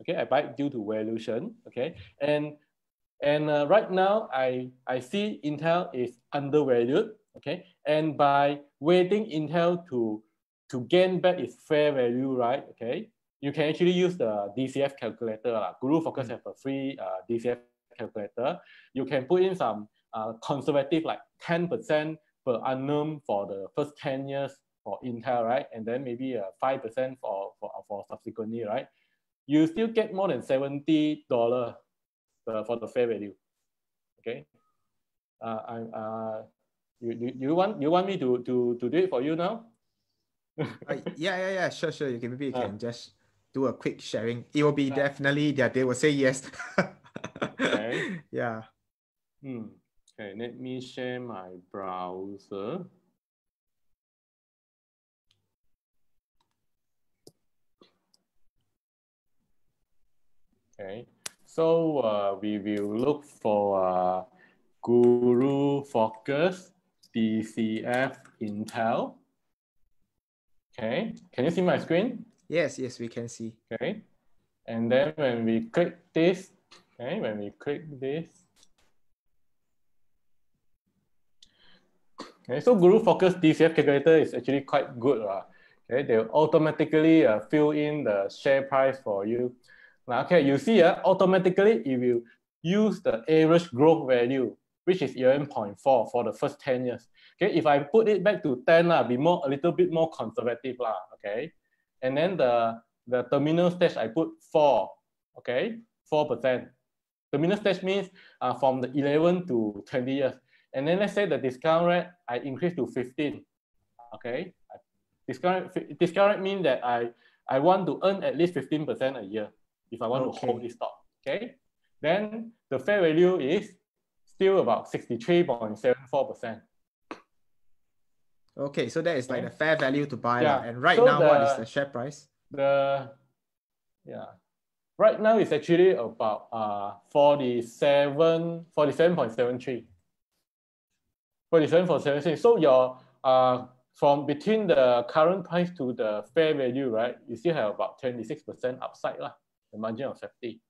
S2: Okay, I buy it due to valuation. Okay, and and uh, right now, I, I see Intel is undervalued, okay? And by waiting Intel to, to gain back its fair value, right, okay? You can actually use the DCF calculator. Uh, Guru Focus mm. have a free uh, DCF calculator. You can put in some uh, conservative, like 10% per annum for the first 10 years for Intel, right? And then maybe uh, 5% for, for, for subsequently, right? You still get more than $70 for the fair value. Okay. Uh, I, uh, you, you, you want you want me to to to do it for you now? <laughs>
S1: uh, yeah, yeah, yeah. Sure, sure. You can maybe you can uh. just do a quick sharing. It will be uh. definitely that they will say yes. okay. <laughs> Yeah.
S2: Hmm. Okay. Let me share my browser. Okay. So uh, we will look for uh, Guru Focus DCF Intel. Okay, can you see my screen?
S1: Yes, yes, we can see.
S2: Okay, and then when we click this, okay, when we click this, okay, so Guru Focus DCF calculator is actually quite good. Uh, okay, they automatically uh, fill in the share price for you. Okay, you see uh, automatically it will use the average growth value, which is 11.4 for the first 10 years. Okay, if I put it back to 10, uh, be more a little bit more conservative. Lah, okay. And then the, the terminal stage, I put 4, okay, 4%. Terminal stage means uh, from the 11 to 20 years. And then let's say the discount rate, I increase to 15, okay. Discount, discount rate means that I, I want to earn at least 15% a year if I want okay. to hold this stock. Okay, then the fair value is still about 63.74%.
S1: Okay, so that is like okay. the fair value to buy. Yeah. And right so now, the, what is the share price?
S2: The yeah. Right now it's actually about uh 47, 47.73. 47.73. So your uh from between the current price to the fair value, right? You still have about 26% upside. Lah the margin of safety.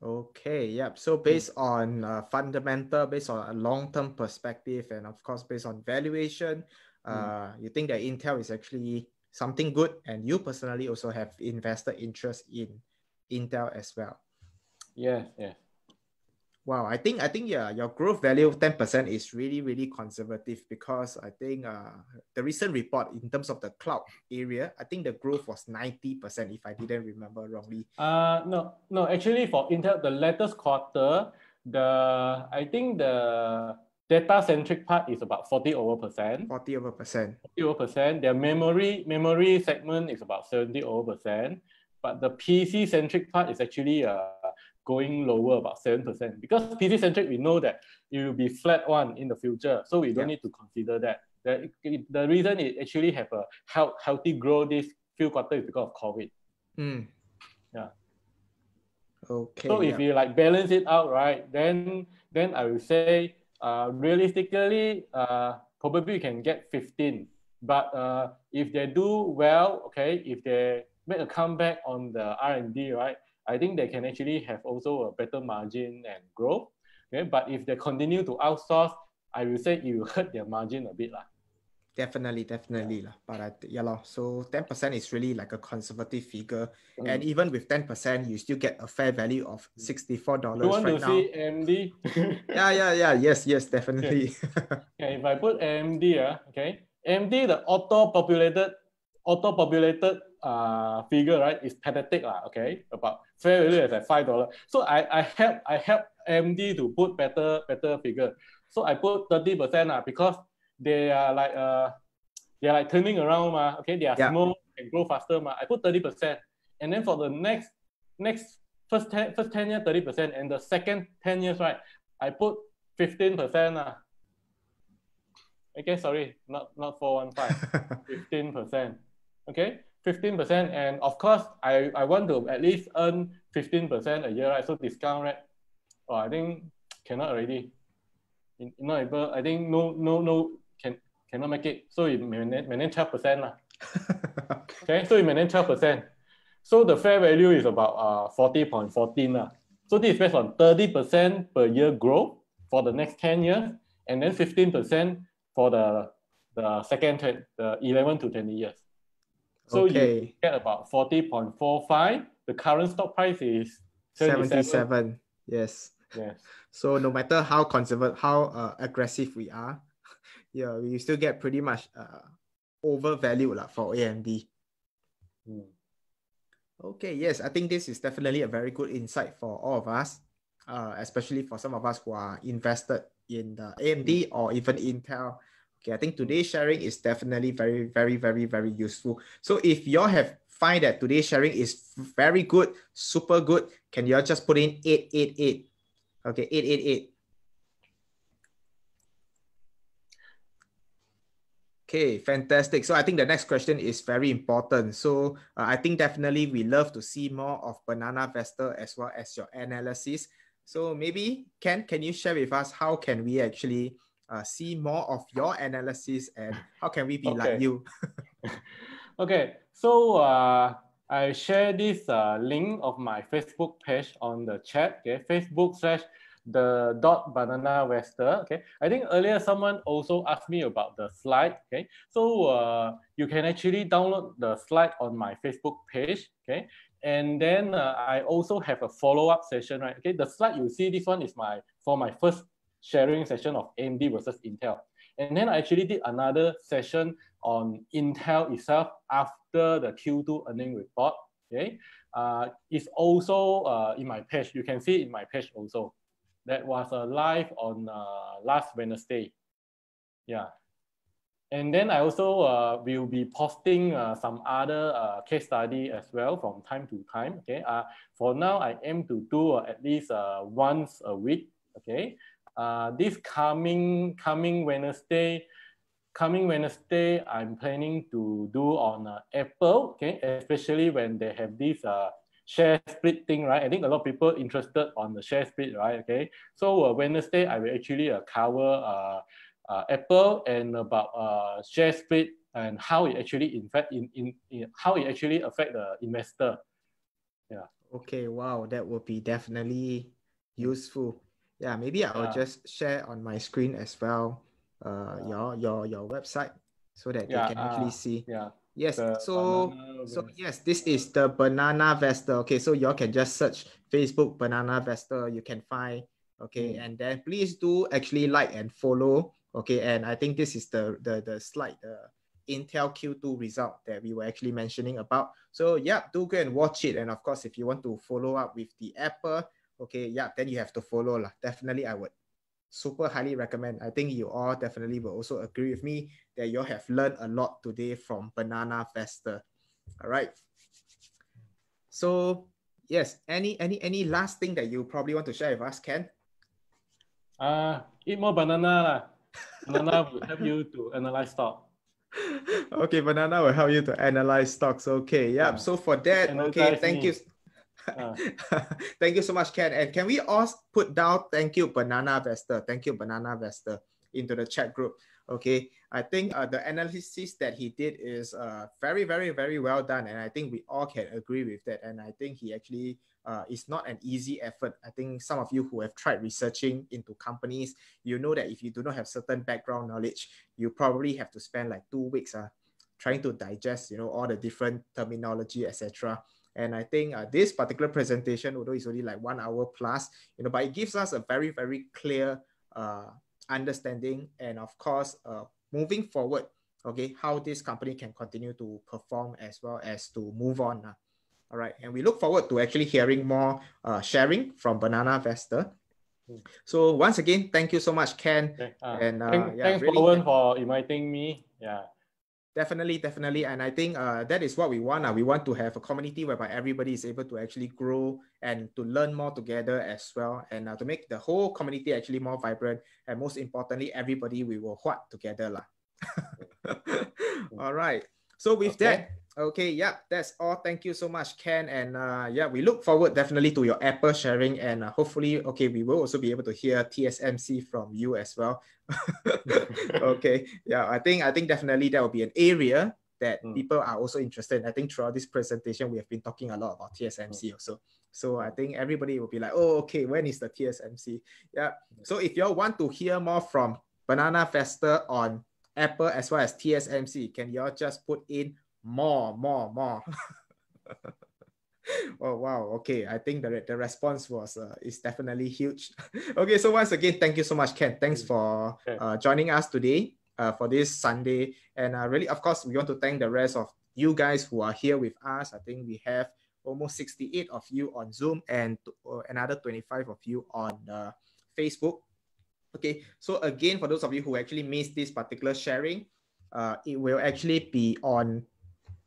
S1: Okay, yep. So based mm. on uh, fundamental, based on a long-term perspective, and of course based on valuation, uh, mm. you think that Intel is actually something good, and you personally also have invested interest in Intel as well.
S2: Yes, yes.
S1: Wow, I think I think yeah, your growth value of 10% is really, really conservative because I think uh the recent report in terms of the cloud area, I think the growth was 90% if I didn't remember wrongly.
S2: Uh no, no, actually for Intel, the latest quarter, the I think the data centric part is about 40 over percent.
S1: 40 over percent.
S2: 40 over percent. Their memory memory segment is about 70 over percent. But the PC centric part is actually uh, going lower about 7%. Because PC centric, we know that it will be flat one in the future. So we don't yeah. need to consider that. The, the reason it actually have a health, healthy growth this few quarters is because of COVID.
S1: Mm.
S2: Yeah.
S1: Okay.
S2: So if you like balance it out, right, then then I will say uh, realistically, uh, probably you can get 15. But uh, if they do well, okay, if they make a comeback on the R&D, right, I think they can actually have also a better margin and growth. Okay, but if they continue to outsource, I will say it will hurt their margin a bit. Lah.
S1: Definitely, definitely. Yeah. But I, yeah, lo, so 10% is really like a conservative figure. Mm. And even with 10%, you still get a fair value of $64
S2: you want right to now. see AMD? <laughs>
S1: yeah, yeah, yeah. Yes, yes, definitely.
S2: Okay. <laughs> okay, if I put AMD, uh, okay, AMD, the auto-populated auto-populated uh, figure, right, is pathetic, uh, okay, about fair value is at five dollars. So I, I help I help AMD to put better better figure. So I put 30% uh, because they are like uh they're like turning around, uh, okay, they are yeah. small and grow faster. Uh, I put 30%. And then for the next next first 10, first 10 years, 30%, and the second 10 years, right, I put 15%. Uh. Okay, sorry, not not 415, <laughs> 15%. Okay, 15%. And of course, I, I want to at least earn 15% a year, right? So discount rate, oh, I think cannot already. Not able, I think no, no, no, can cannot make it. So it maintain, maintain 12%. Lah. <laughs> okay, so it maintain 12%. So the fair value is about uh, 40.14. Lah. So this is based on 30% per year growth for the next 10 years, and then 15% for the, the second, the 11 to 20 years. So okay. you get about 40.45. The current stock price is 77. 77.
S1: Yes.
S2: Yes.
S1: So no matter how conservative, how uh, aggressive we are, <laughs> yeah, we still get pretty much uh, overvalued like, for AMD.
S2: Hmm.
S1: Okay, yes, I think this is definitely a very good insight for all of us, uh, especially for some of us who are invested in the AMD or even Intel Okay, I think today's sharing is definitely very, very, very, very useful. So if you all have find that today's sharing is very good, super good, can you all just put in 888? Okay, 888. Okay, fantastic. So I think the next question is very important. So uh, I think definitely we love to see more of Banana Vesta as well as your analysis. So maybe Ken, can you share with us how can we actually uh, see more of your analysis and how can we be okay. like you? <laughs>
S2: okay, so uh, I share this uh, link of my Facebook page on the chat. Okay, Facebook slash the dot banana wester. Okay, I think earlier someone also asked me about the slide. Okay, so uh, you can actually download the slide on my Facebook page. Okay, and then uh, I also have a follow up session. Right. Okay, the slide you see this one is my for my first sharing session of AMD versus Intel. And then I actually did another session on Intel itself after the Q2 earning report. Okay, uh, it's also uh, in my page. You can see in my page also. That was a uh, live on uh, last Wednesday. Yeah. And then I also uh, will be posting uh, some other uh, case study as well from time to time. Okay. Uh, for now, I aim to do uh, at least uh, once a week. Okay uh, this coming coming Wednesday, coming Wednesday, I'm planning to do on uh, Apple, okay, especially when they have this uh, share split thing, right? I think a lot of people interested on the share split, right? Okay, so uh, Wednesday I will actually uh, cover uh, uh, Apple and about uh, share split and how it actually in fact in, in, in how it actually affect the investor. Yeah.
S1: Okay. Wow, that will be definitely useful. Yeah, maybe I'll yeah. just share on my screen as well. Uh, yeah. your your your website so that yeah, they can actually uh, see.
S2: Yeah.
S1: Yes.
S2: The
S1: So so yes, this is the banana vesta. Okay, so y'all can just search Facebook banana vesta. You can find. Okay,
S2: Mm.
S1: and then please do actually like and follow. Okay, and I think this is the the the slide the Intel Q2 result that we were actually mentioning about. So yeah, do go and watch it. And of course, if you want to follow up with the Apple, okay, yeah, then you have to follow lah. Definitely, I would super highly recommend. I think you all definitely will also agree with me that you all have learned a lot today from Banana Fester. All right. So yes, any any any last thing that you probably want to share with us, Ken?
S2: Uh, eat more banana lah. Banana will help you to analyze stock. <laughs>
S1: okay, banana will help you to analyze stocks. Okay, yeah.
S2: Yeah.
S1: So for that, okay, thank
S2: me.
S1: you.
S2: Ah. <laughs>
S1: thank you so much, Ken. And can we all put down thank you, Banana Vester? Thank you, Banana Vester, into the chat group. Okay, I think uh, the analysis that he did is uh, very, very, very well done, and I think we all can agree with that. And I think he actually uh, is not an easy effort. I think some of you who have tried researching into companies, you know that if you do not have certain background knowledge, you probably have to spend like two weeks uh, trying to digest, you know, all the different terminology, etc. And I think uh, this particular presentation, although it's only like one hour plus, you know, but it gives us a very, very clear uh, understanding and of course, uh, moving forward, okay, how this company can continue to perform as well as to move on. Uh. All right, and we look forward to actually hearing more uh, sharing from Banana Vesta. So once again, thank you so much, Ken.
S2: Okay. ah.
S1: And uh,
S2: Thank-
S1: yeah,
S2: thanks,
S1: really thank-
S2: for inviting me. Yeah.
S1: Definitely, definitely. And I think uh, that is what we want. Uh. We want to have a community whereby everybody is able to actually grow and to learn more together as well. And uh, to make the whole community actually more vibrant. And most importantly, everybody we will what together. lah. <laughs> all right. So with
S2: Okay.
S1: that, okay, yeah, that's all. Thank you so much, Ken. And uh, yeah, we look forward definitely to your Apple sharing. And uh, hopefully, okay, we will also be able to hear TSMC from you as well. <laughs> <laughs> okay yeah i think i think definitely that will be an area that
S2: Mm.
S1: people are also interested in i think throughout this presentation we have been talking a lot about tsmc also so i think everybody will be like oh okay when is the tsmc yeah so if you all want to hear more from banana fester on apple as well as tsmc can you all just put in more more more <laughs> Oh wow! Okay, I think the, the response was uh, is definitely huge. <laughs> okay, so once again, thank you so much, Ken. Thanks for uh, joining us today uh, for this Sunday, and uh, really, of course, we want to thank the rest of you guys who are here with us. I think we have almost sixty-eight of you on Zoom and uh, another twenty-five of you on uh, Facebook. Okay, so again, for those of you who actually missed this particular sharing, uh, it will actually be on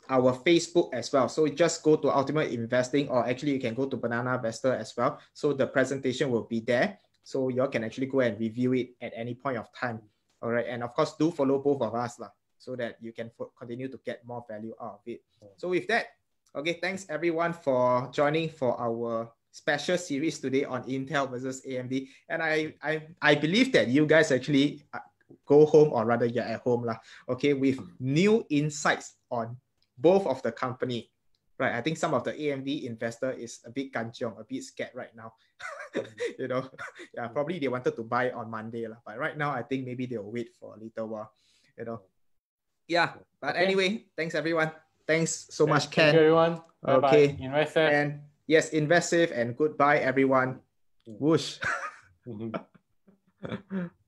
S1: our Facebook as well. So just go to Ultimate Investing, or actually you can go to Banana Investor as well. So the presentation will be there. So you all can actually go and review it at any point of time. All right. And of course, do follow both of us lah, so that you can continue to get more value out of it. So with that, okay, thanks everyone for joining for our special series today on Intel versus AMD. And I I, I believe that you guys actually uh, go home or rather you're at home lah, okay, with new insights on both of the company. Right. I think some of the AMD investor is a bit ganjiong, a bit scared right now. <laughs> you know, <laughs> yeah, probably they wanted to buy on Monday, lah. but right now I think maybe they'll wait for a little while, you know. Yeah, but
S2: Okay.
S1: anyway, thanks everyone. Thanks so much,
S2: Thank
S1: Ken.
S2: you, everyone. Bye-bye.
S1: Okay. And yes, invest safe and goodbye, everyone.
S2: Mm.
S1: Whoosh.
S2: Mhm. <laughs>